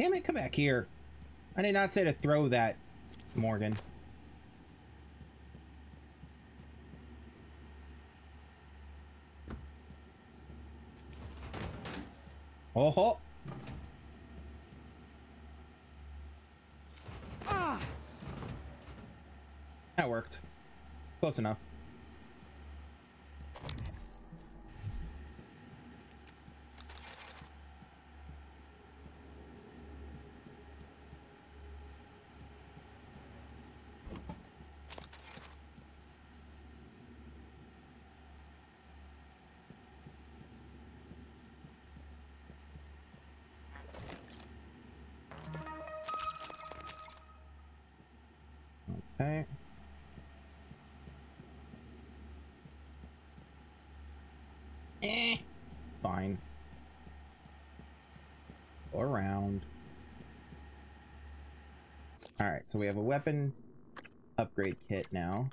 Speaker 1: Damn it, come back here. I did not say to throw that, Morgan. Oh, ho.
Speaker 15: Ah!
Speaker 1: That worked. Close enough. Okay. Eh. Fine. Go around. Alright, so we have a weapon upgrade kit now.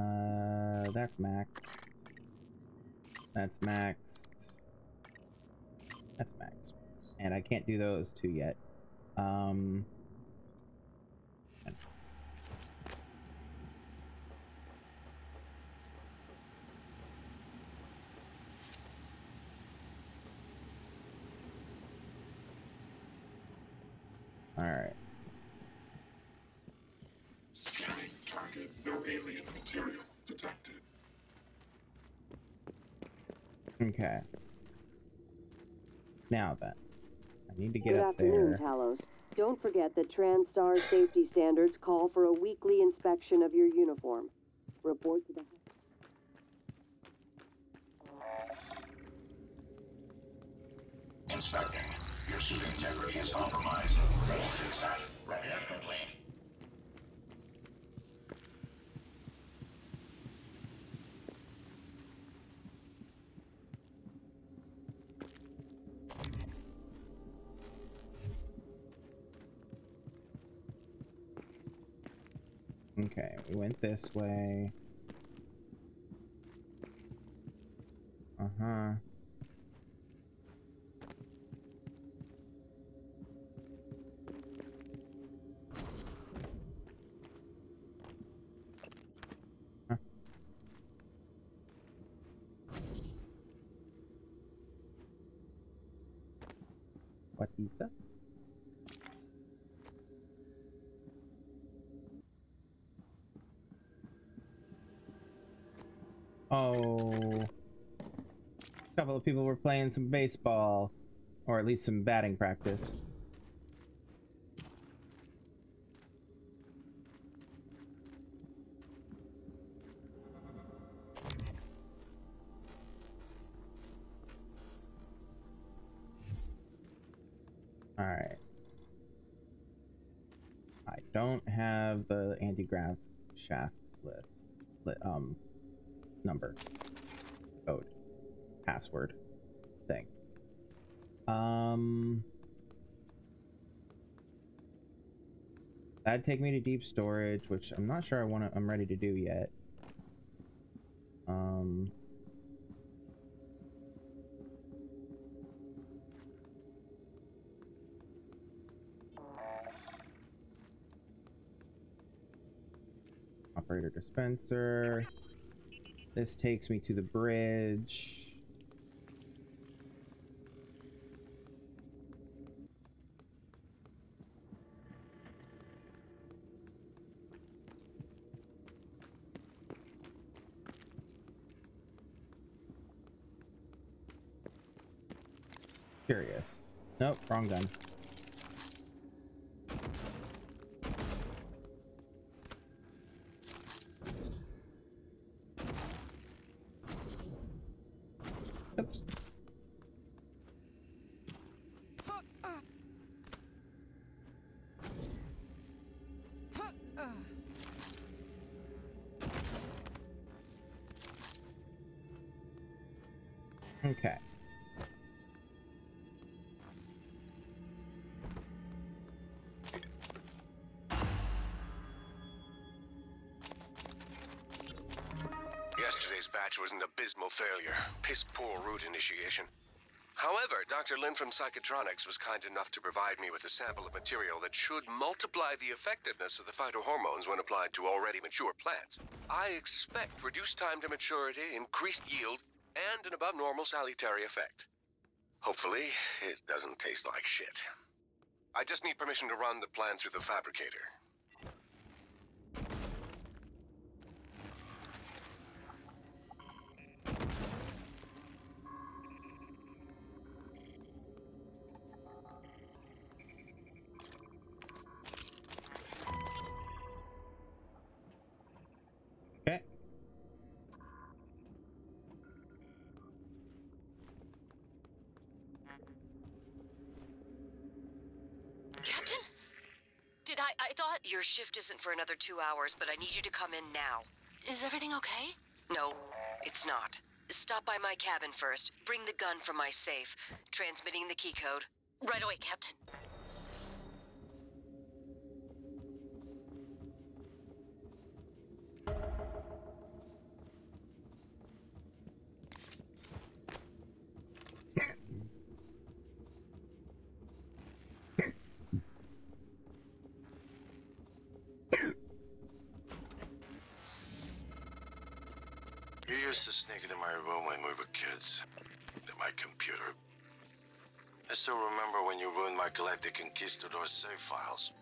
Speaker 1: Uh, that's max. That's max. That's max. And I can't do those two yet. Um... Alright.
Speaker 5: Scanning target. No alien material detected.
Speaker 1: Okay. Now then. I need to get
Speaker 6: Good
Speaker 1: up
Speaker 6: Talos. Don't forget that TranStar safety standards call for a weekly inspection of your uniform. Report to the...
Speaker 13: Inspecting. Your suit integrity is compromised. Fix that.
Speaker 1: Went this way. Uh-huh. Playing some baseball. Or at least some batting practice. Alright. I don't have the anti-grav shaft list, li um, number, code, password thing. Um, that'd take me to deep storage, which I'm not sure I want to. I'm ready to do yet. Um. Operator dispenser. This takes me to the bridge. Curious. Nope, wrong gun.
Speaker 7: Abysmal failure. Piss poor root initiation. However, Dr. Lin from Psychotronics was kind enough to provide me with a sample of material that should multiply the effectiveness of the phytohormones when applied to already mature plants. I expect reduced time to maturity, increased yield, and an above normal salutary effect. Hopefully, it doesn't taste like shit. I just need permission to run the plan through the fabricator.
Speaker 10: Your shift isn't for another two hours, but I need you to come in now. Is everything okay? No, it's not. Stop by my cabin first. Bring the gun from my safe. Transmitting the key code. Right away, Captain.
Speaker 3: You used to sneak into my room when we were kids. To my computer. I still remember when you ruined my Galactic Conquistador save files.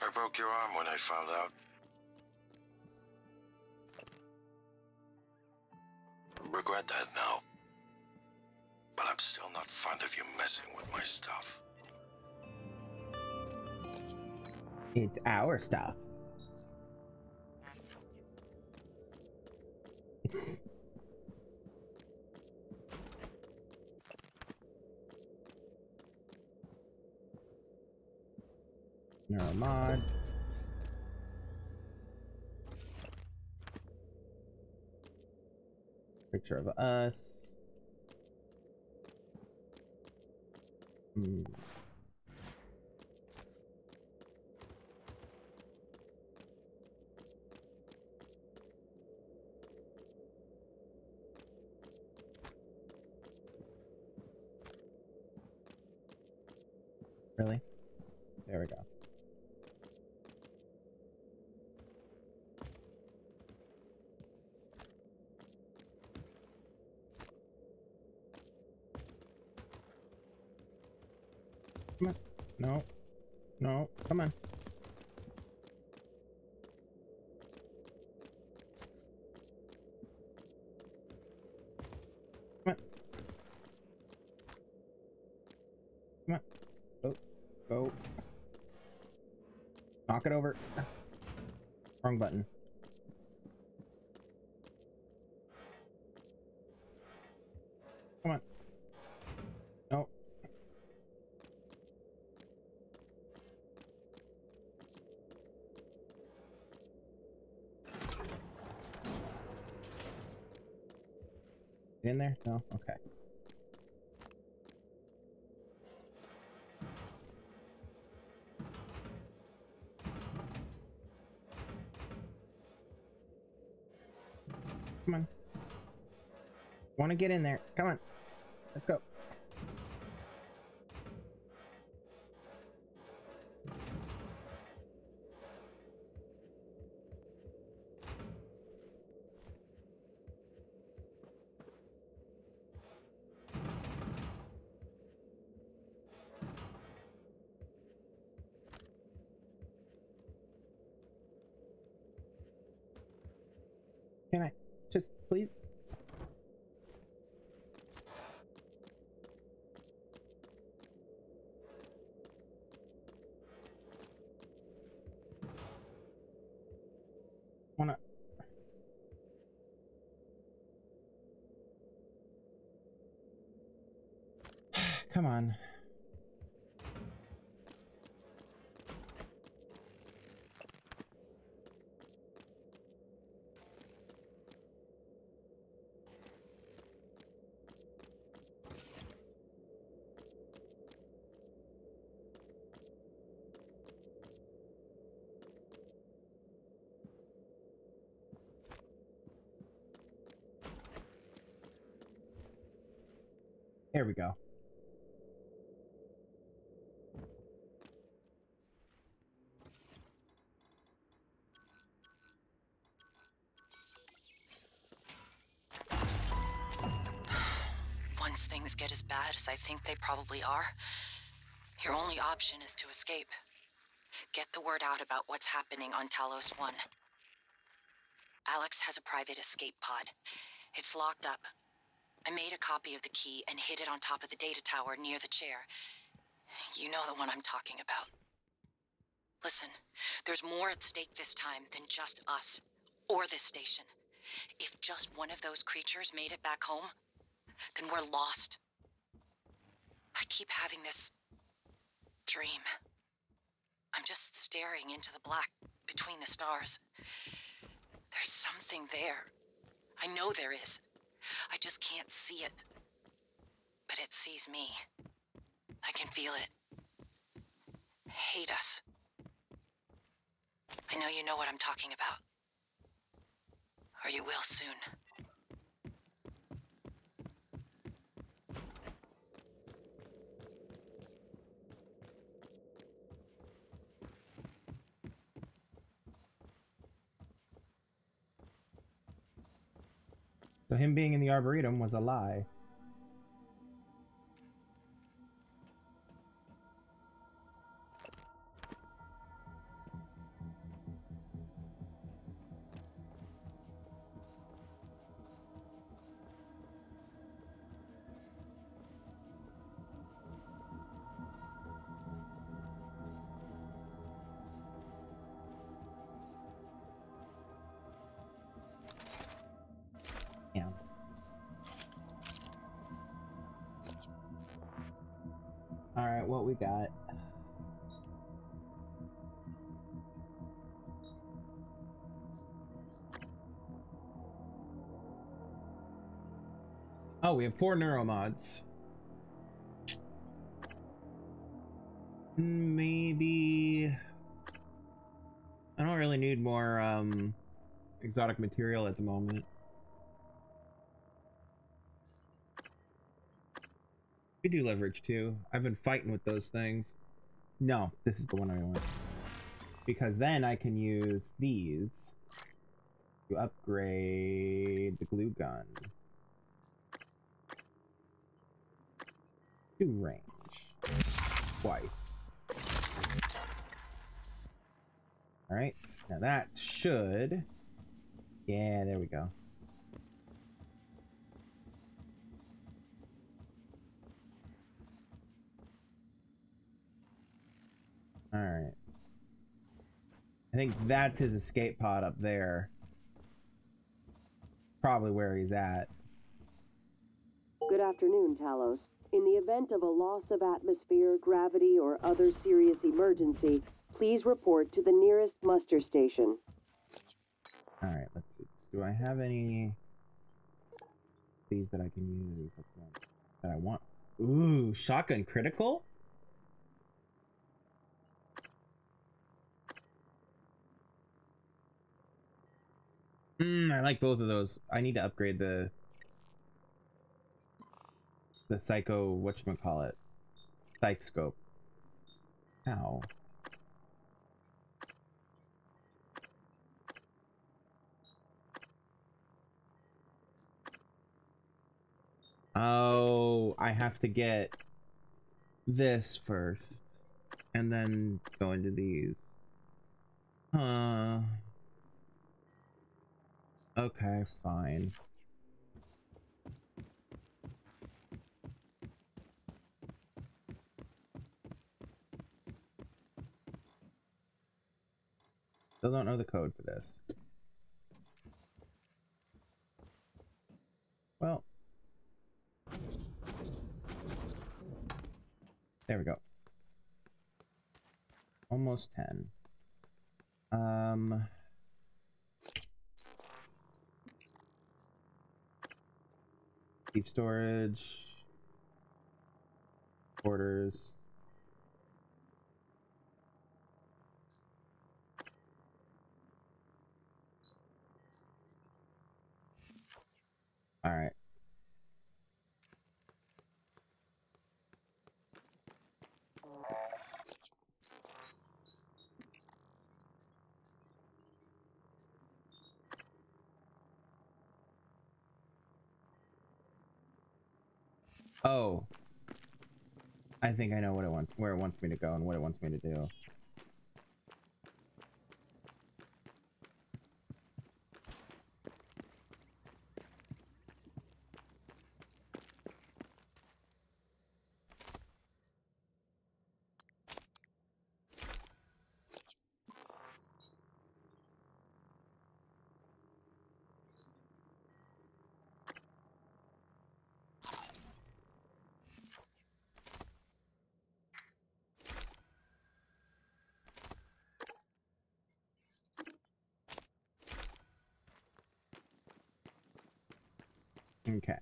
Speaker 3: I broke your arm when I found out. I regret that now. But I'm still not fond of you messing with my stuff.
Speaker 1: It's our stuff. Neuromod. Picture of us. Hmm. Really? There we go. Come on. No. No. Come on. Come on. Come on. Go. Go. Knock it over. Wrong button. Come on. No. In there? No? Okay. Come on. Want to get in there. Come on. Let's go. There we go.
Speaker 10: Once things get as bad as I think they probably are, your only option is to escape. Get the word out about what's happening on Talos 1. Alex has a private escape pod. It's locked up, I made a copy of the key and hid it on top of the data tower near the chair. You know the one I'm talking about. Listen, there's more at stake this time than just us, or this station. If just one of those creatures made it back home, then we're lost. I keep having this dream. I'm just staring into the black between the stars. There's something there. I know there is. I just can't see it. But it sees me. I can feel it. Hate us. I know you know what I'm talking about. Or you will soon.
Speaker 1: So him being in the Arboretum was a lie. What we got? Oh, we have four neuromods. Maybe I don't really need more um exotic material at the moment. We do leverage too. I've been fighting with those things. No, this is the one I want. Because then I can use these to upgrade the glue gun. To range. Twice. Alright, now that should... Yeah, there we go. Alright. I think that's his escape pod up there. Probably where he's at.
Speaker 6: Good afternoon, Talos. In the event of a loss of atmosphere, gravity, or other serious emergency, please report to the nearest muster station.
Speaker 1: Alright, let's see. Do I have any these that I can use that I want? Ooh, shotgun critical? Hmm, I like both of those. I need to upgrade the the psycho whatchamacallit. Psychoscope. Ow. Oh, I have to get this first. And then go into these. Huh. Okay, fine. Still don't know the code for this. Well. There we go. Almost 10. Um... Deep storage. Orders. All right. Oh. I think I know what it wants, where it wants me to go and what it wants me to do. Okay.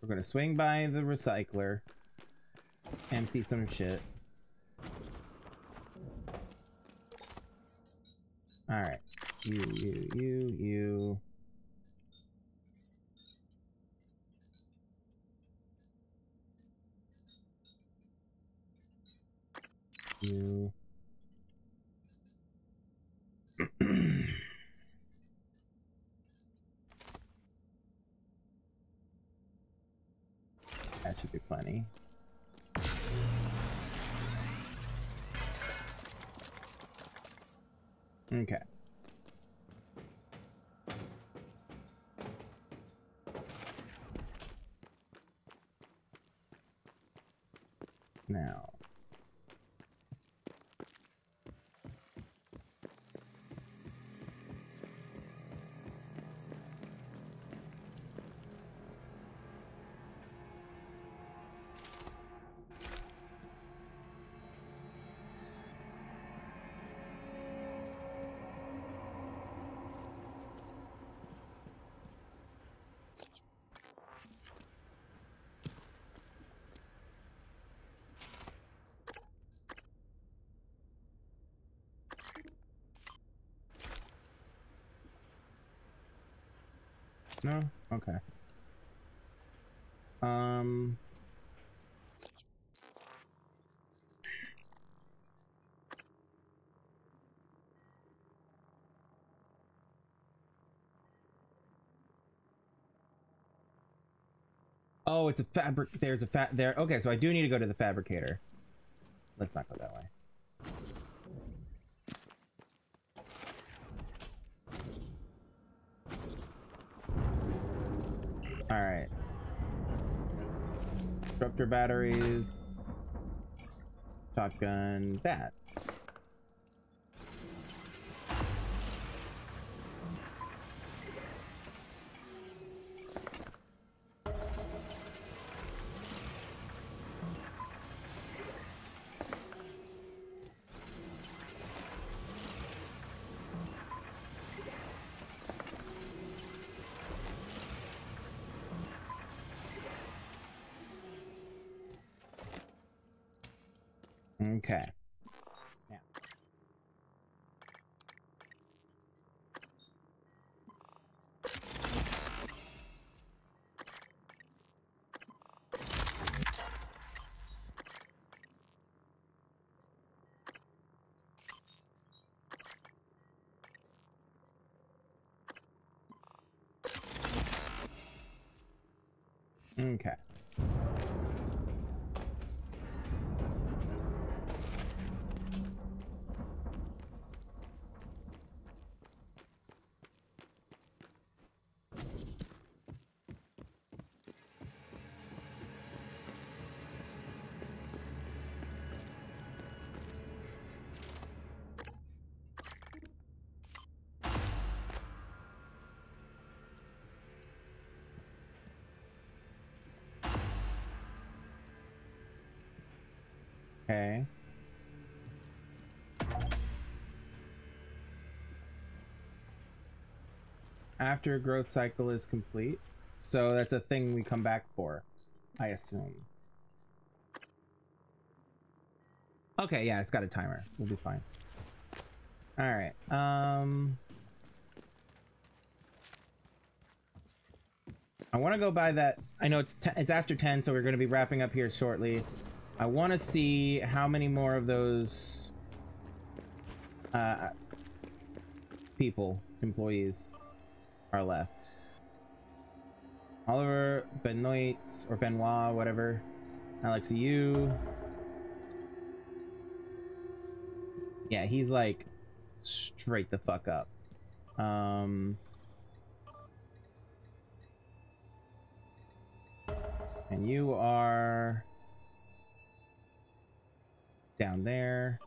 Speaker 1: We're gonna swing by the recycler. Empty some shit. Alright. You, you, you. Okay. Um... Oh, it's a fabric. There's a fat there. Okay, so I do need to go to the fabricator. Let's not go that way. All right. Batteries. Shotgun bats. Okay. Okay. After growth cycle is complete. So that's a thing we come back for, I assume. Okay, yeah, it's got a timer. We'll be fine. Alright, um... I want to go by that... I know it's it's after 10, so we're going to be wrapping up here shortly. I want to see how many more of those uh, people, employees, are left. Oliver Benoit or Benoit, whatever. Alex Yu. Yeah, he's like straight the fuck up. Um And you are down there.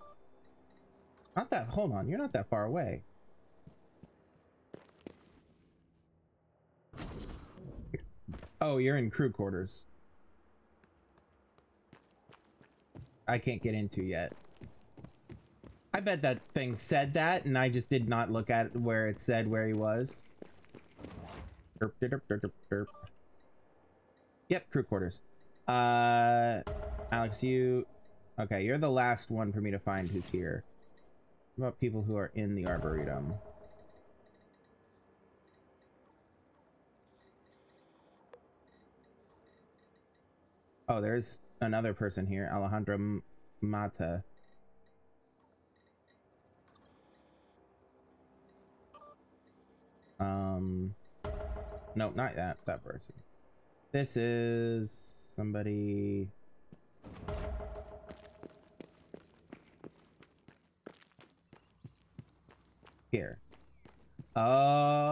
Speaker 1: Not that hold on, you're not that far away. Oh, you're in crew quarters. I can't get into yet. I bet that thing said that, and I just did not look at where it said where he was. Derp, derp, derp, derp. Yep, crew quarters. Uh, Alex Yu... Okay, you're the last one for me to find who's here. What about people who are in the Arboretum? Oh, there's another person here, Alejandro Mata. Um, no, not that, that person. This is somebody... Here. Oh.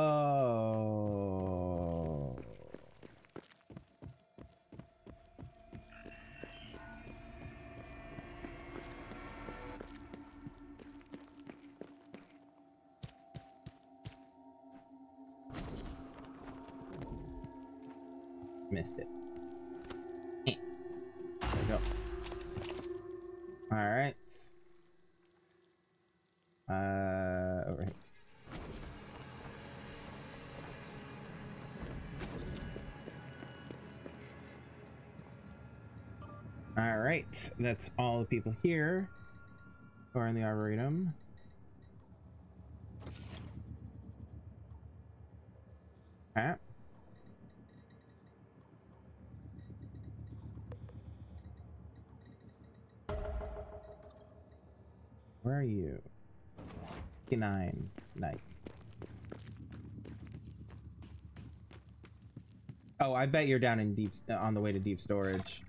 Speaker 1: Missed it. Eh. There we go. Alright. Uh, Alright, that's all the people here who are in the Arboretum. Ah. Where are you? 59. Nice. Oh, I bet you're down in deep on the way to deep storage.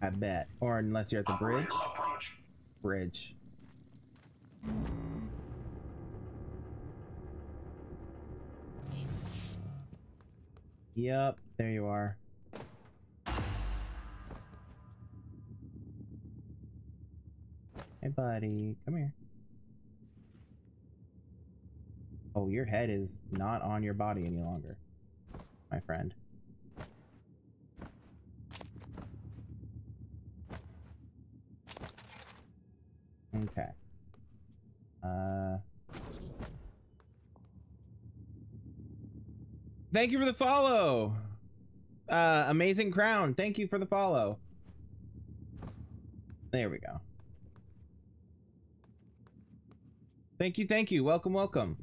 Speaker 1: I bet. Or unless you're at the bridge. Bridge. Yep, there you are. Hey, buddy, come here. Oh, your head is not on your body any longer, my friend. Okay. Uh. Thank you for the follow. Uh, amazing crown. Thank you for the follow. There we go. Thank you, thank you. Welcome, welcome.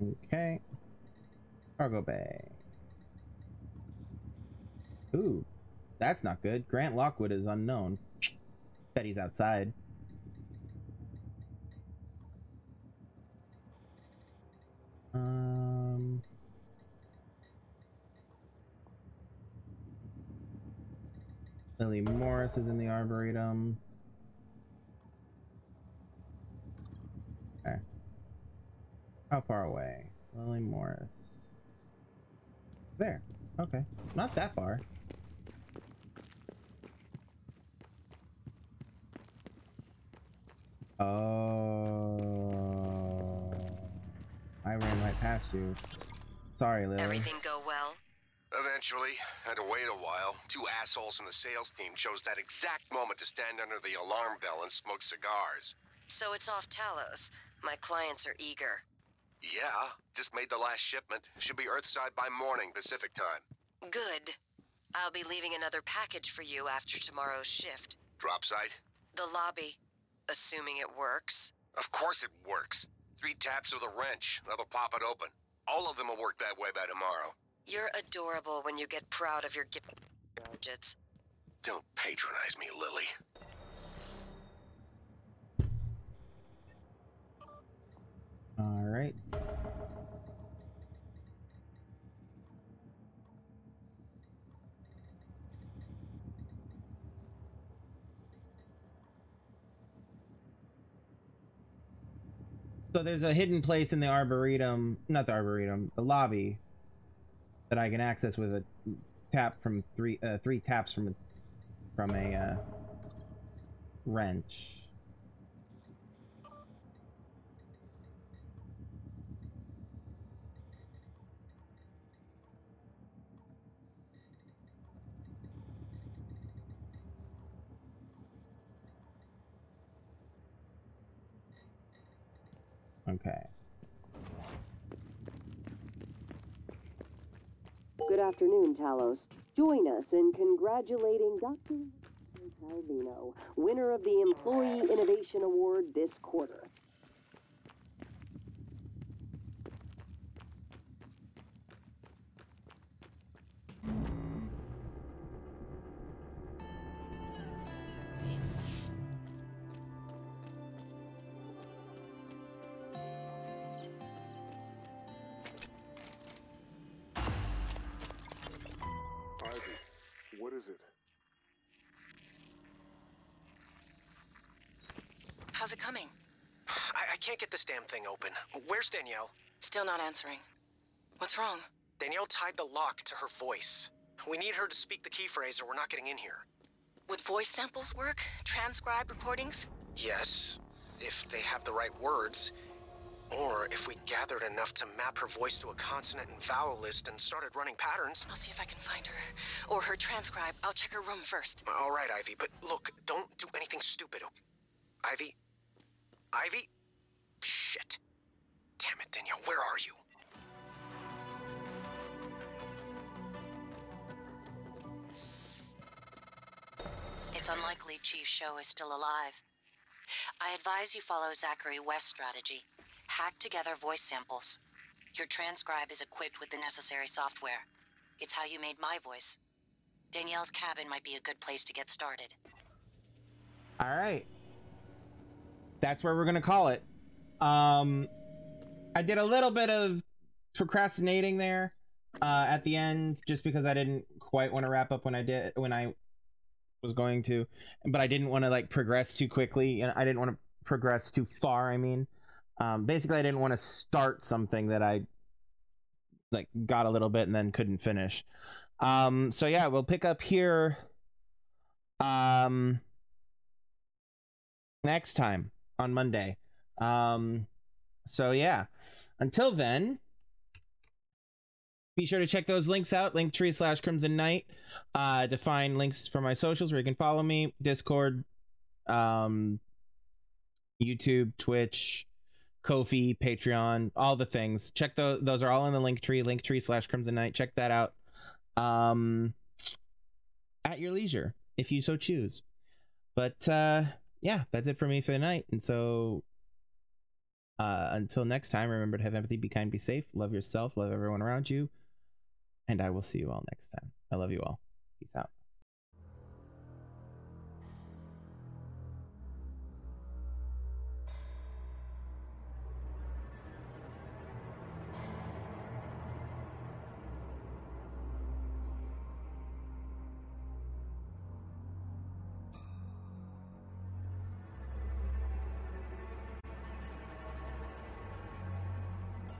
Speaker 1: Okay. Cargo bay. Ooh, that's not good. Grant Lockwood is unknown. Bet he's outside. Um. Lily Morris is in the Arboretum. Okay. How far away? Lily Morris. There. Okay. Not that far. Oh. I ran right past you. Sorry, Lily.
Speaker 10: Everything go well?
Speaker 7: Eventually, had to wait a while. Two assholes from the sales team chose that exact moment to stand under the alarm bell and smoke cigars.
Speaker 10: So it's off Talos. My clients are eager.
Speaker 7: Yeah, just made the last shipment. Should be Earthside by morning Pacific time.
Speaker 10: Good. I'll be leaving another package for you after tomorrow's shift.
Speaker 7: Drop site?
Speaker 10: The lobby. Assuming it works.
Speaker 7: Of course it works. Three taps with a wrench. That'll pop it open. All of them will work that way by tomorrow.
Speaker 10: You're adorable when you get proud of your gadgets.
Speaker 7: Don't patronize me, Lily.
Speaker 1: All right. So there's a hidden place in the arboretum, not the arboretum, the lobby that I can access with a tap from three uh, three taps from a, from a uh, wrench. Okay.
Speaker 6: Good afternoon, Talos. Join us in congratulating Dr. Calvino, winner of the Employee Innovation Award this quarter.
Speaker 9: Can't get this damn thing open. Where's Danielle?
Speaker 11: Still not answering. What's wrong?
Speaker 9: Danielle tied the lock to her voice. We need her to speak the key phrase or we're not getting in here.
Speaker 11: Would voice samples work? Transcribe recordings?
Speaker 9: Yes, if they have the right words. Or if we gathered enough to map her voice to a consonant and vowel list and started running patterns.
Speaker 11: I'll see if I can find her. Or her transcribe. I'll check her room first.
Speaker 9: All right, Ivy, but look, don't do anything stupid, okay? Ivy? Ivy? Shit. Damn it, Danielle, where are you?
Speaker 10: It's unlikely Chief Sho is still alive. I advise you follow Zachary West's strategy. Hack together voice samples. Your transcribe is equipped with the necessary software. It's how you made my voice. Danielle's cabin might be a good place to get started.
Speaker 1: All right. That's where we're going to call it. Um I did a little bit of procrastinating there uh at the end just because I didn't quite want to wrap up when I did when I was going to, but I didn't want to like progress too quickly and I didn't want to progress too far, I mean. Um basically I didn't want to start something that I like got a little bit and then couldn't finish. Um so yeah, we'll pick up here um next time on Monday. Um, so yeah, until then, be sure to check those links out. Linktree slash Krimzon Knight uh, to find links for my socials where you can follow me, Discord, um, YouTube, Twitch, Kofi, Patreon, all the things. Check those; those are all in the Linktree. Linktree slash Krimzon Knight. Check that out. Um, at your leisure, if you so choose. But uh, yeah, that's it for me for the night. And so uh, until next time, remember to have empathy, be kind, be safe, love yourself, love everyone around you. And I will see you all next time. I love you all. Peace out.